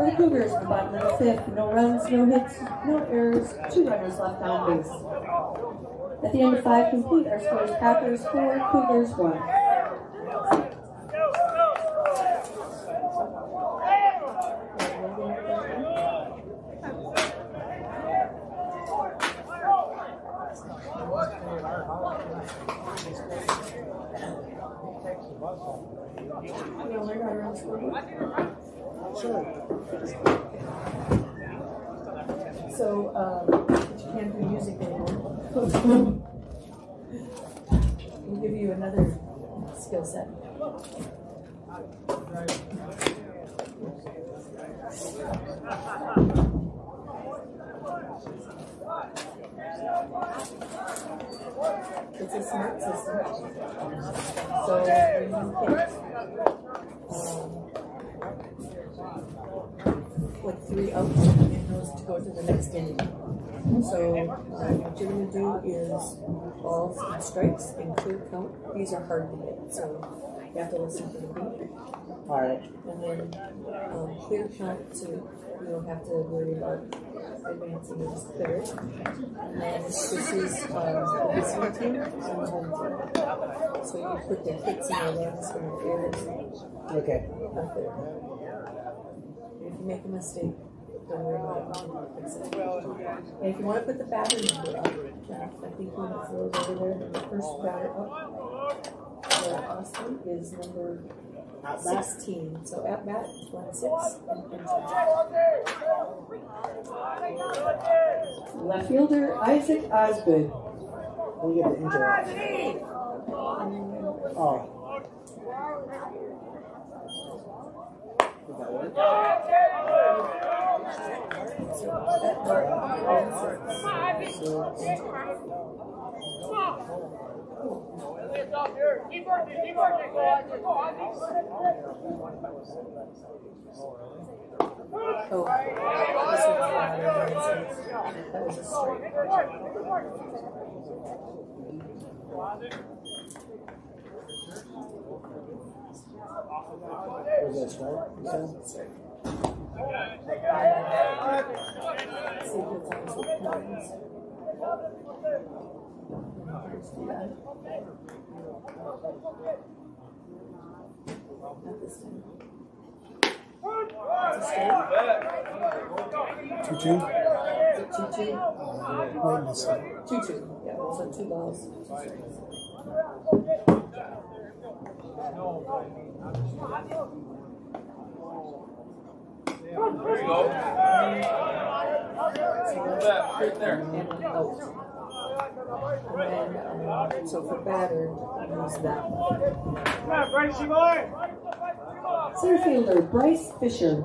For the Cougars, in the bottom of the fifth, no runs, no hits, no errors, two runners left on base. At the end of five complete, our score is Packers four, Cougars one. So, um, you can't do music anymore. We'll give you another skill set. It's a smart system. So when like three outs, it knows to go to the next inning. So what you're gonna do is balls and strikes and clear count. These are hard to hit, so You have to listen for the beat. All right. And then um, clear count, so you don't have to worry about advancing, you just clear. And then this is uh, the visiting team and the home team. So you put the hits in your runs and your errors Okay. up there. If you make a mistake, don't worry about it. It. And if you want to put the batter number up, I think when it flows over there, the first batter up for Austin is number uh, sixteen. So at bat, one six and entry. Uh, left fielder Isaac Osgood. We get the injury. Uh, oh. A strike. Was that. Two two. Two two? Two two. Yeah, so two balls. There you go. That, right there. And an out. And then, um, so for batter, use that. Come on, Brycey boy. Center fielder Bryce Fisher.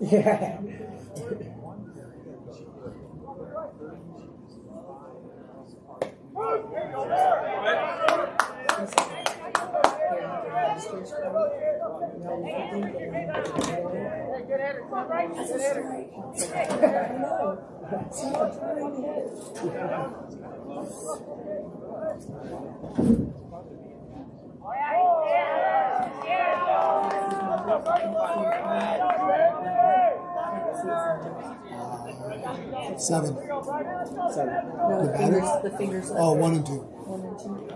Yeah. Very hard to hit everything. Yeah. Seven. Seven. No, The the fingers, the fingers. Oh, one and two. One and two.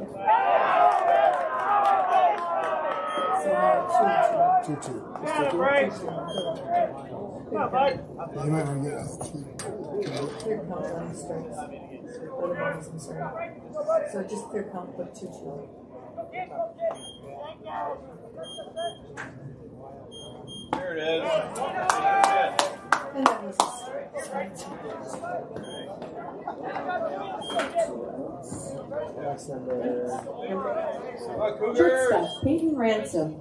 Two, two. Two two. Come on, bud. So just clear count, but two, two. There it is. Come on, Peyton Ransom.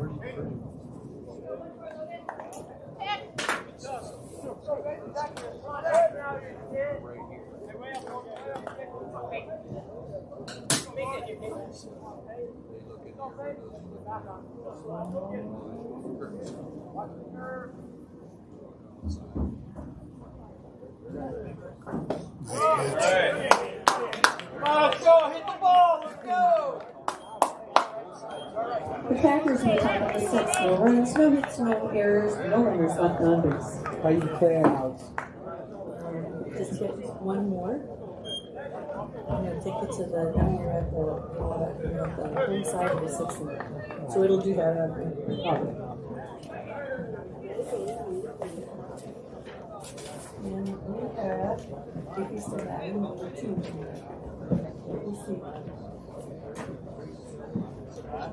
Let's go, hit the ball, let's go! The Packers will top up the six. No runs, no hits, no errors, no runners left on base. How you declare out? Just get one more. And then take it to the, you're at the, uh, at the home side of the sixth. So it'll do that on, oh. And we have, if you still have, number two. Let me see. I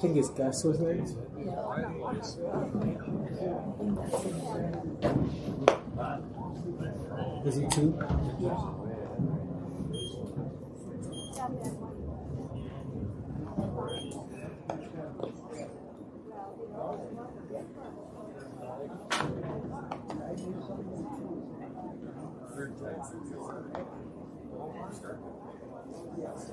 think it's Gus was it? Is it two? lobster. Yes.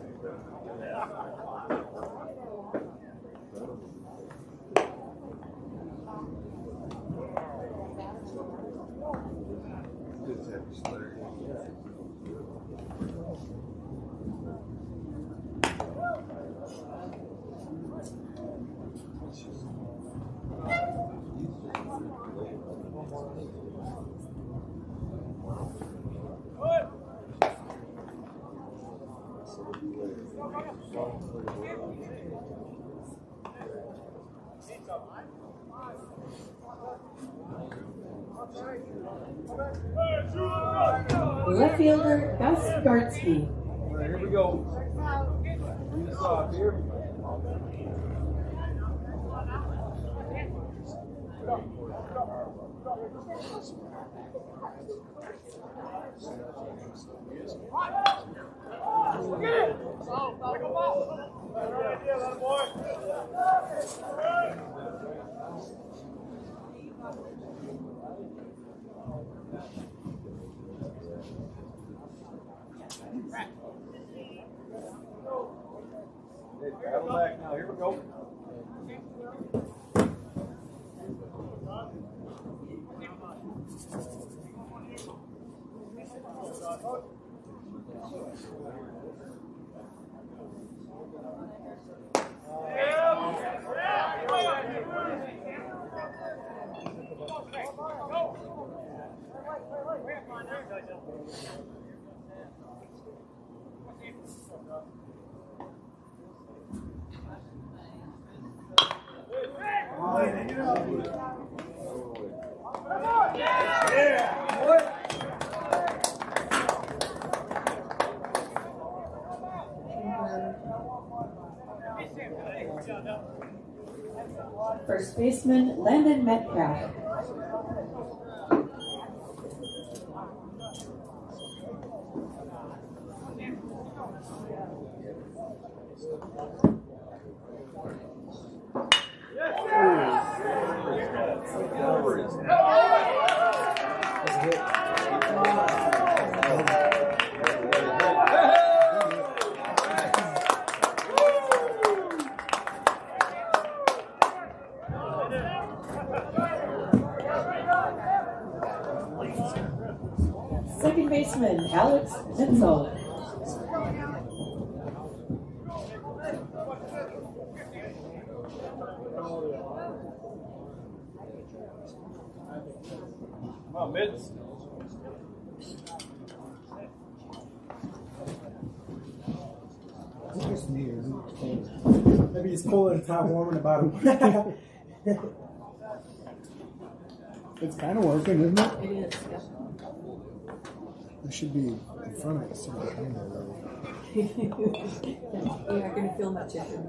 Left fielder, Gus Gartsky. All right, here we go. Lead us off here. Okay, battle back now. Here we go. Yeah! yeah. First baseman, Landon Metcalf. Second Zitzel. Come on, mids. It's just me, isn't it? Maybe it's cold at the top, warm at the bottom. it's kind of working, isn't it? It is, yeah. It should be in front of it instead of behind it. really. You're not gonna feel much different.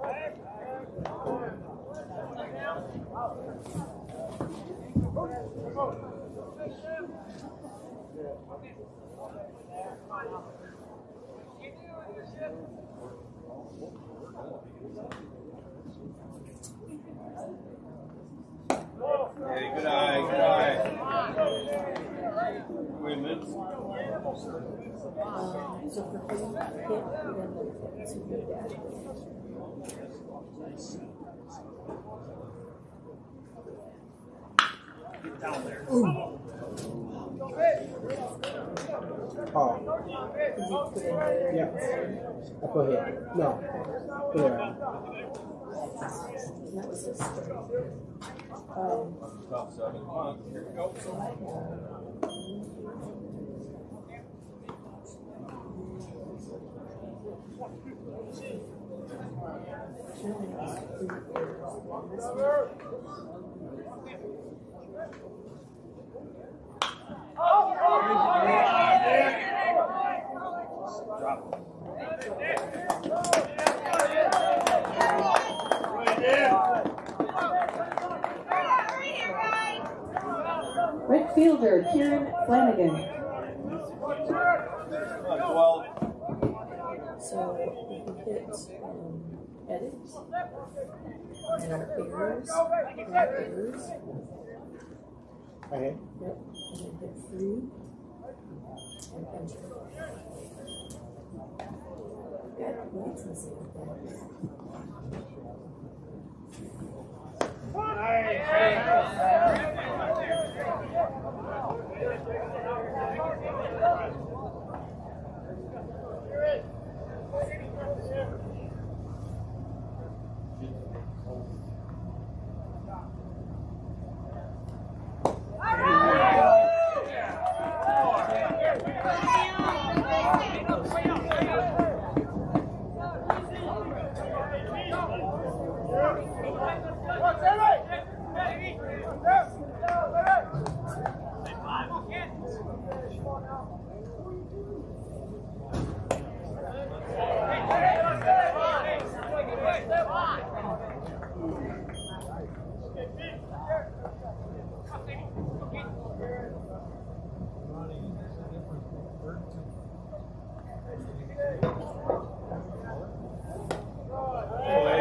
To your Down there. Oh, you yeah. Here. No. That was so I Right fielder, Kieran Flanagan. So we um, edit and our errors, our errors. Okay. Yep. And then hit three and enter. Got lights and see what that is. Hey,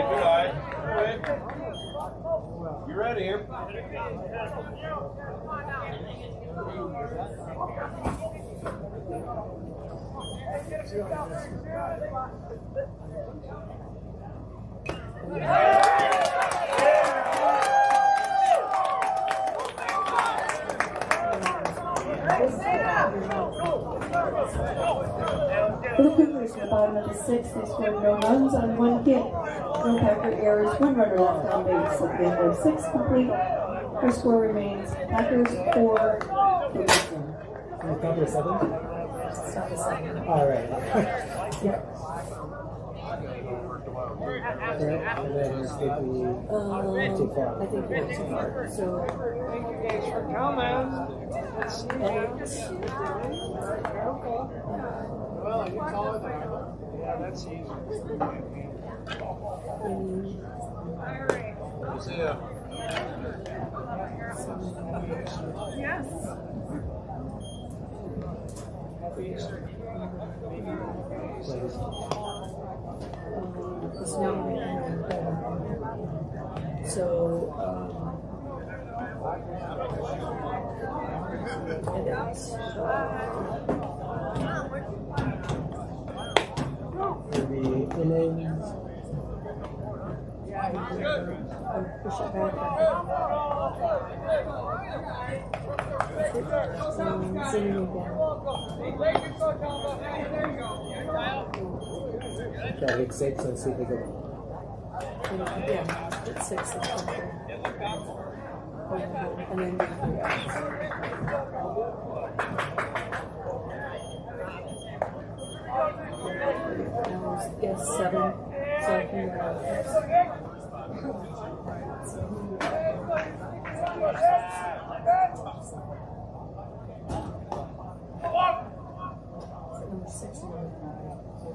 good eye. Wait. You ready here? For the Cougars in the bottom of the sixth, they scored no runs on one hit. No Packer errors, one runner left on base. At the end of six complete, their score remains Packers four, to seven? Stop a second. All right. Yep. Right, and then just take the Um, too far. I think we went too far. So Thank you guys for coming. edit. Well, you call it. Yeah, that's easy. in See ya. Yes. It's making So, um, Maybe innings. um, push it back. Um, zooming it down. Try hit six and see if they go. And, yeah, and something. And then. Now yes, seven. So I can Six number five.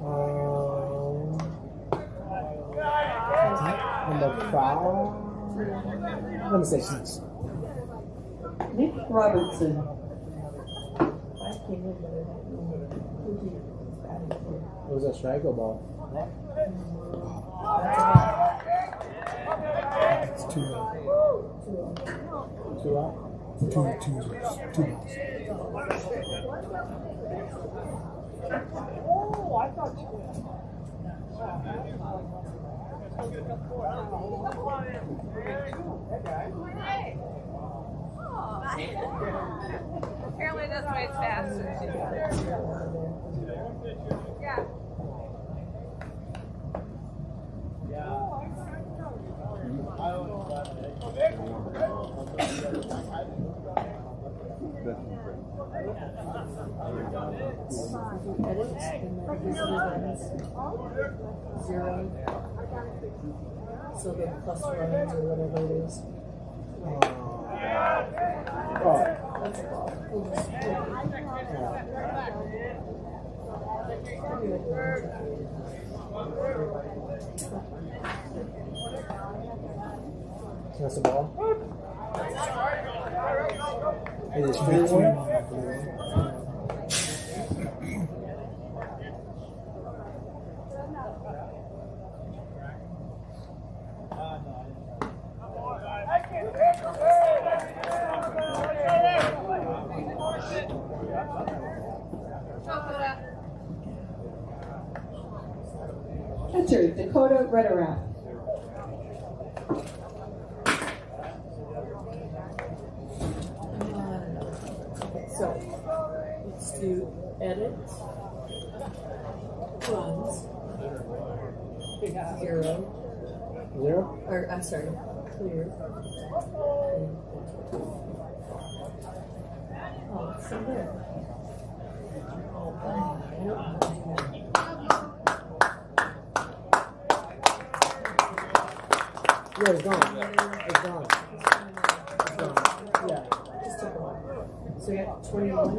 Um, number five. Let me say six. Nick Robertson. Five came in, but I don't know who he was batting. It was a strike ball? It's two, uh, balls. Apparently that's why it's fast. Yeah. Edits and then visitor runs zero. So the plus runs or whatever it is. Oh. We'll just- That's a ball. Is it straight Three, one? one, I Dakota Rederath. edit, ones, zero, Zero? or I'm sorry, clear. Oh, it's still there. Yeah, it's gone. It's gone. It's gone. Yeah. Just took a while. So we got 21.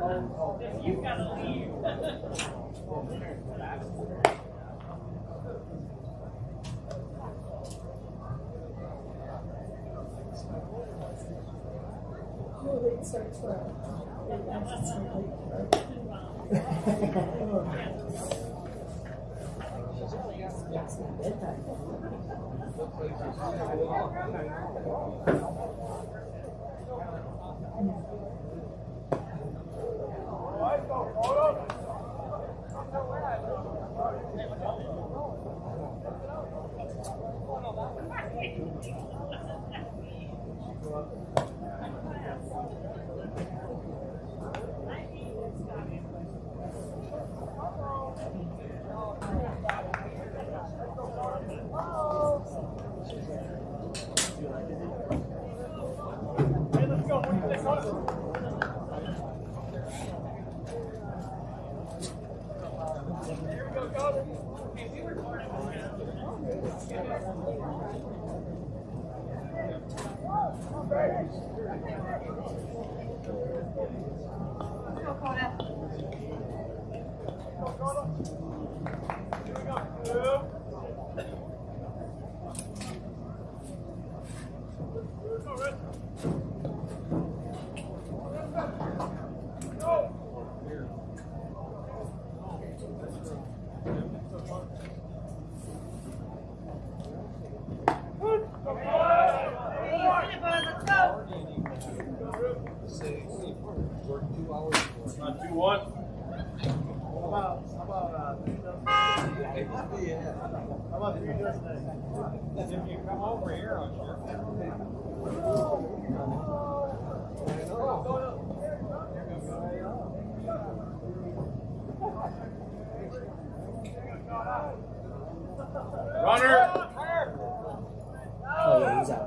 You've got to leave. It. Oh. All right. Two one. How about, how about, uh. How about three dozen eggs? If you come over here, I'll. Runner. Oh yeah, he's out.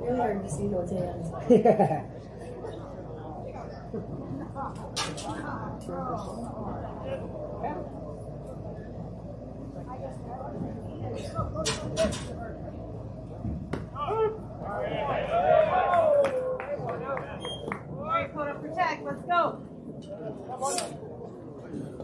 Really hard to see those hands. Yeah. All right, put up protect. Let's go.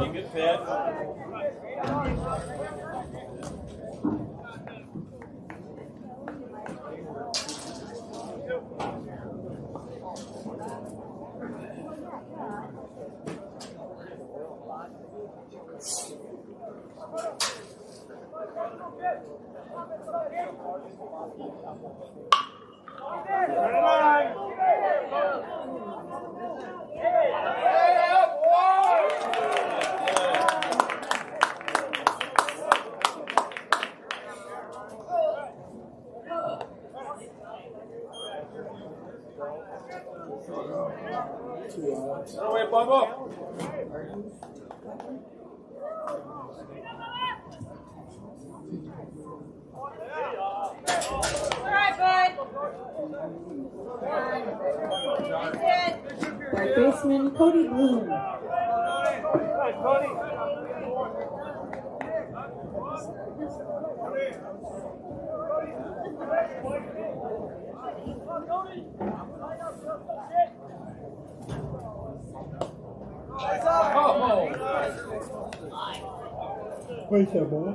You get fed. Get away, Bubba. All right, bud. That's it. Third baseman Cody Bloom. Wait there, boy.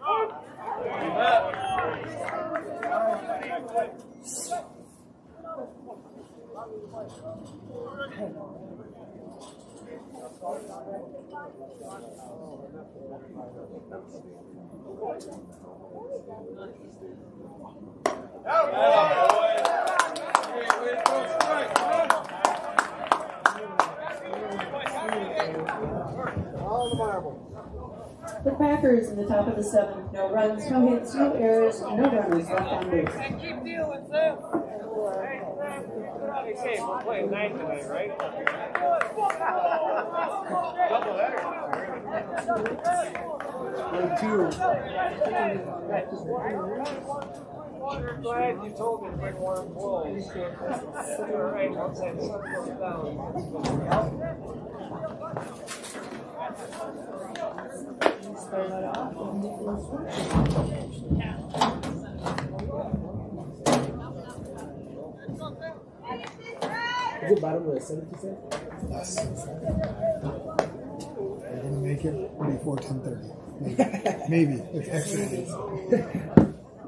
All the marbles. The Packers in the top of the seventh. No runs, no hits, no errors, no runners left on base. Keep dealing, Sam. Okay, we're playing nine tonight, right? Double header. I'm glad you told me to bring warm clothes. All right, once that down. Start off with Is it bottom? Yes. We're gonna make it before ten thirty. Maybe. Maybe. If extra.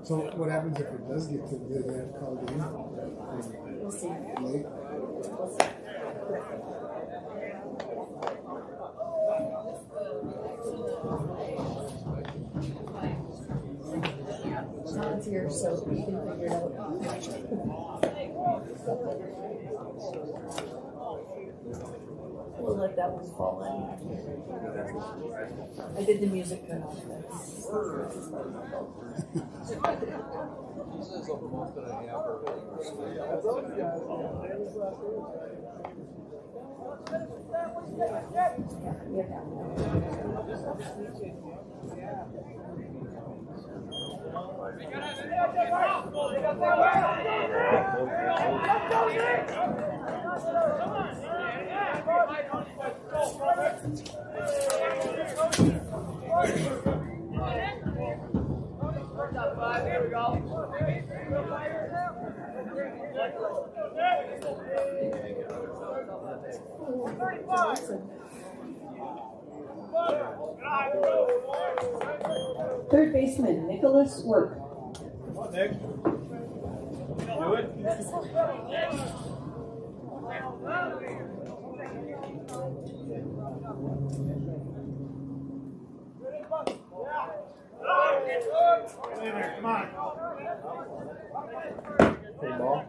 So what happens if it does get to the to call in? We'll see. Late? Here, so we can figure it out. We'll let that one fall in. I did the music cut off. 35. Third baseman, Nicholas Work. Come on, Nick. Do it. Come on. Back.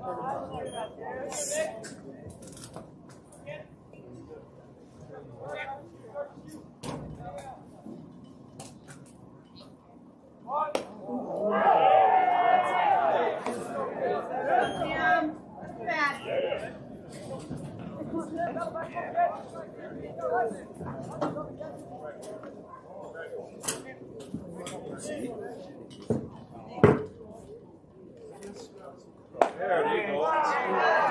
There you go.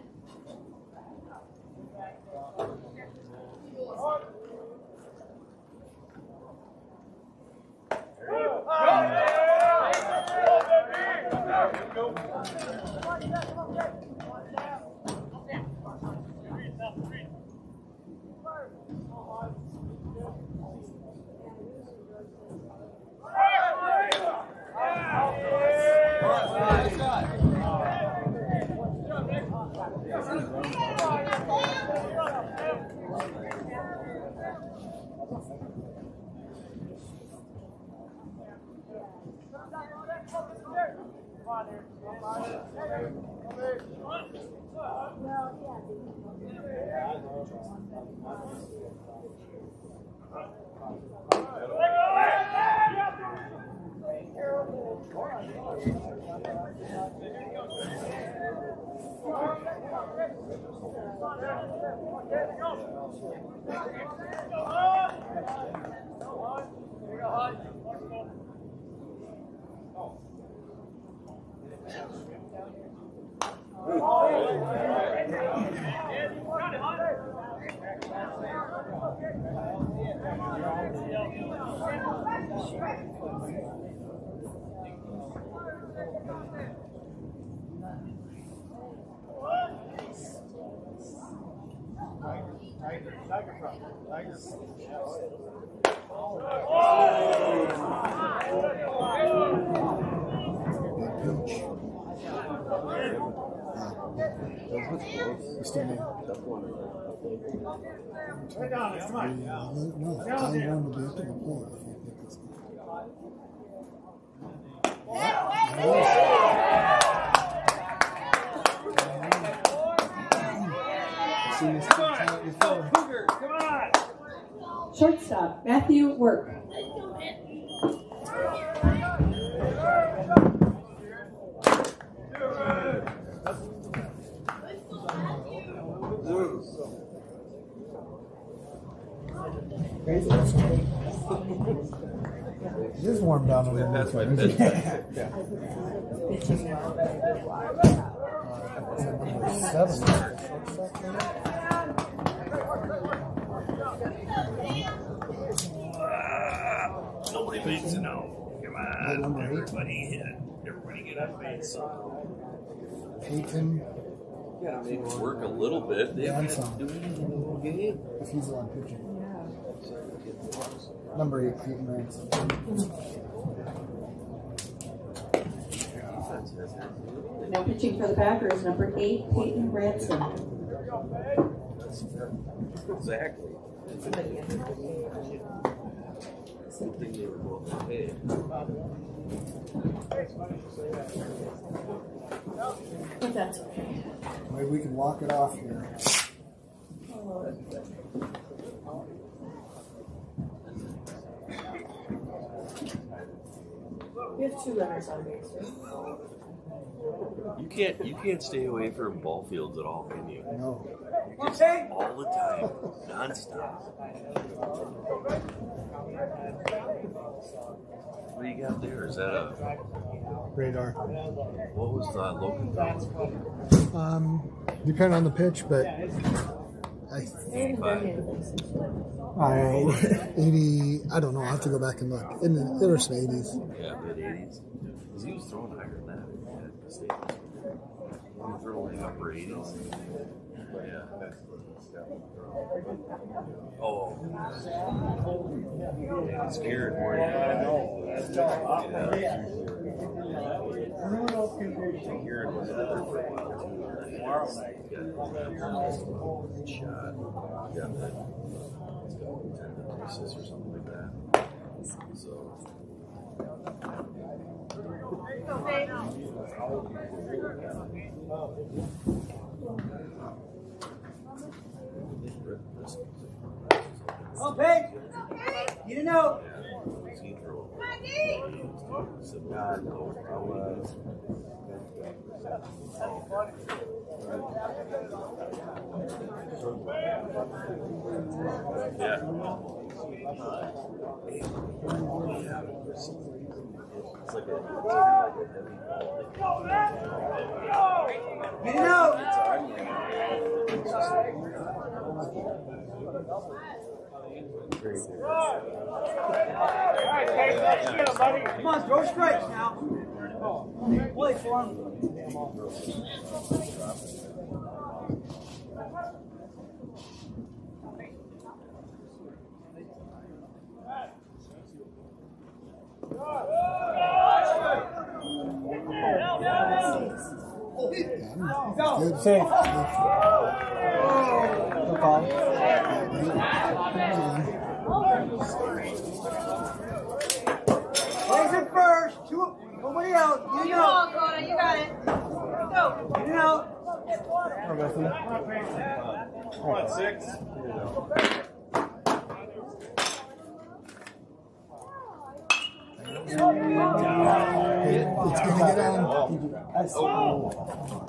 Tiger, I'm going to to the. Shortstop, Matthew Work. It is warm down a little That's my bit. bed. Seven. Nobody makes it now. Come on, everybody hit. Everybody get up base. Peyton Yeah, they work a little bit. They haven't Grandson. do anything the whole game. if he's the one pitching. Number eight, Peyton Ransom. Defense Now pitching for the Packers, number eight, Peyton Ransom. Exactly. Something they were both okay. But that's okay. Maybe we can walk it off here. We have two runners on base. You can't you can't stay away from ball fields at all, can you? No. You're just all the time, nonstop. What do you got there? Is that a Radar. what was the local thing? Um, depending on the pitch, but I, I 80, I don't know. I'll have to go back and look. In the, there were some 80s. Yeah, mid eighties. Because he was throwing higher than that. He was throwing upper eighties. Yeah. Oh. It's scared more than I know. Yeah. There for a while too. Shot. Yeah. It's got tendonitis or something like that. So. Oh, Pete! You didn't know. It's Come on, throw strikes now. Play for him. Good save. First. Two, nobody out. You You know. all, Coda, you got it. Go. You know. What, six? It's going to get on. Come on, Al.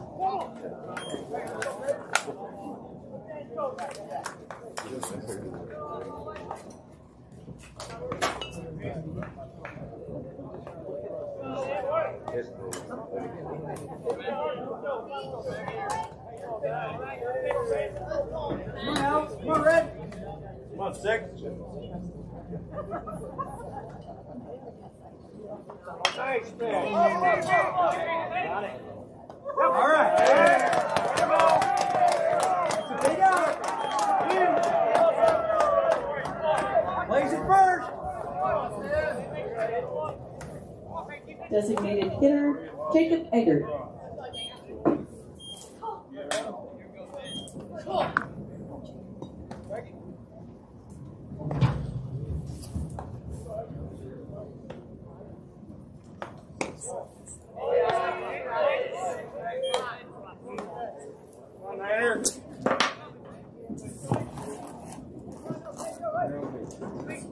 Come on, Red. Come on, six. Nice, man. Got it. All right. It's a big out. Plays it first. Designated hitter, Jacob Eggert. Real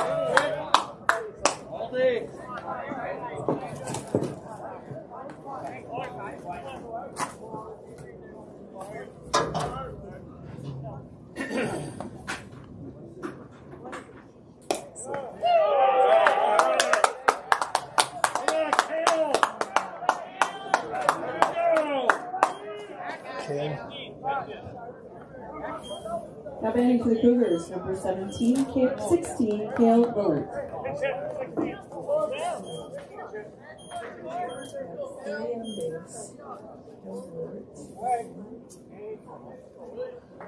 Now batting for the Cougars, number 17, Ca- 16, Kale Willard.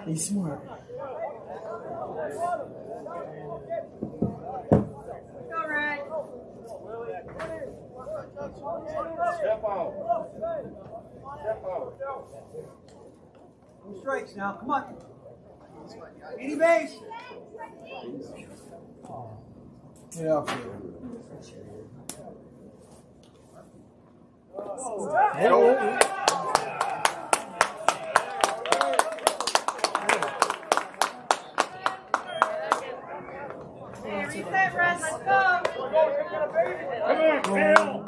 Be smart. Go, Red. Step out. Step out. Two strikes now, come on. Easy base. Oh, get off here. Hey, reset, Red. Let's go. Come on,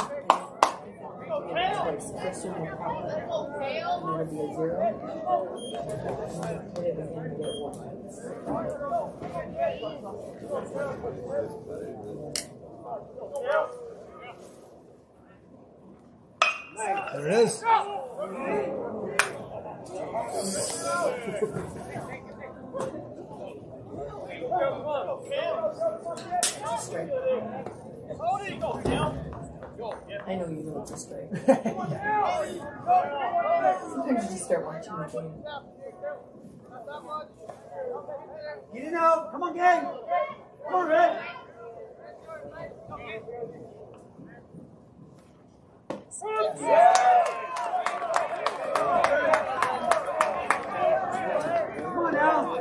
Kale. Question will pop up. And it'll be a zero. Put it in and get one. There it is. Strike. I know you know it's a strike. Sometimes you just start watching the game. Get it out. Come on, gang. Come on, Red. Come on now.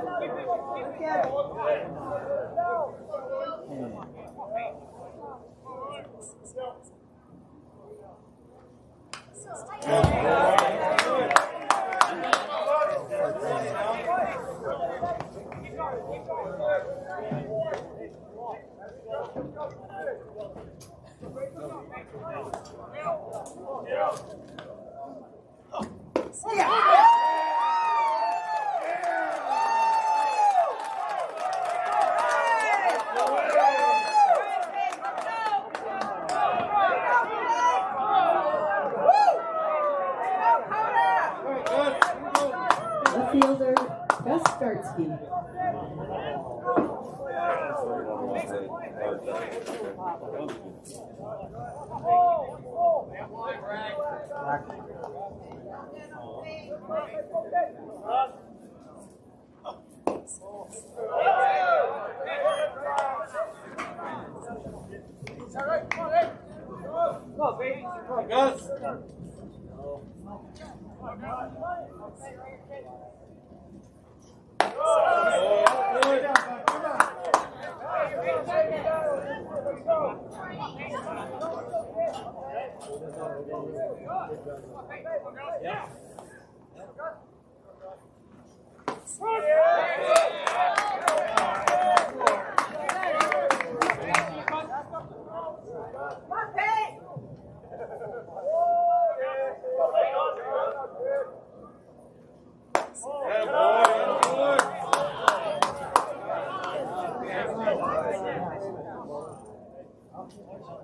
Let's it. The Startsky. Go, baby. On, Gus. Yeah, boy.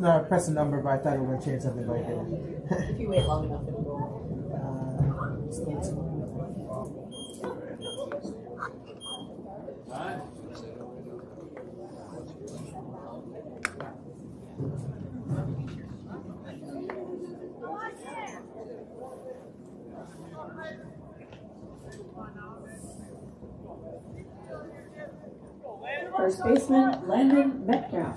No, I pressed a number, but I thought it would change something, but I didn't. If you wait long enough, it'll go. Uh, Just need some- First baseman, Landon Metcalf.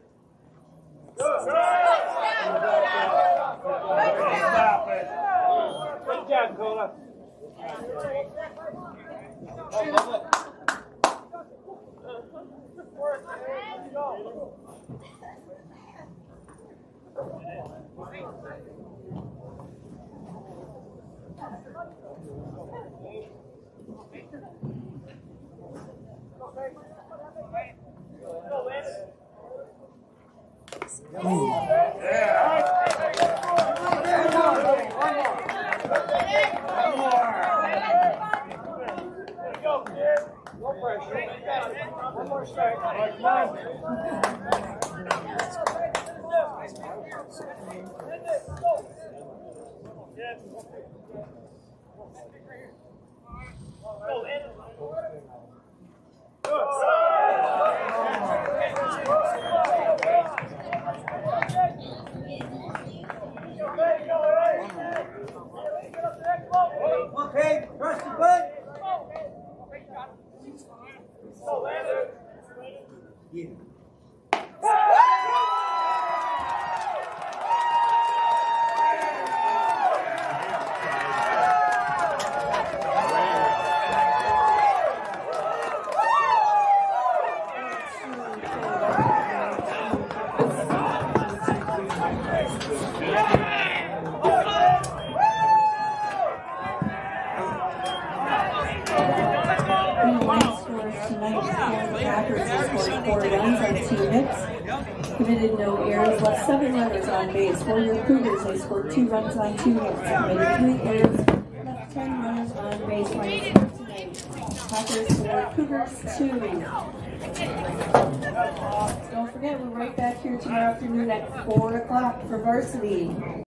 Stop it. No pressure. One more strike. Okay, trust the bud. Leading scores tonight, the Packers have scored four runs on two hits. Committed no errors, left seven runners on base. For your Cougars, they scored two runs on two hits. Committed three errors, left ten runners on base. Packers four, Cougars two. Don't forget, we're right back here tomorrow afternoon at four o'clock for varsity.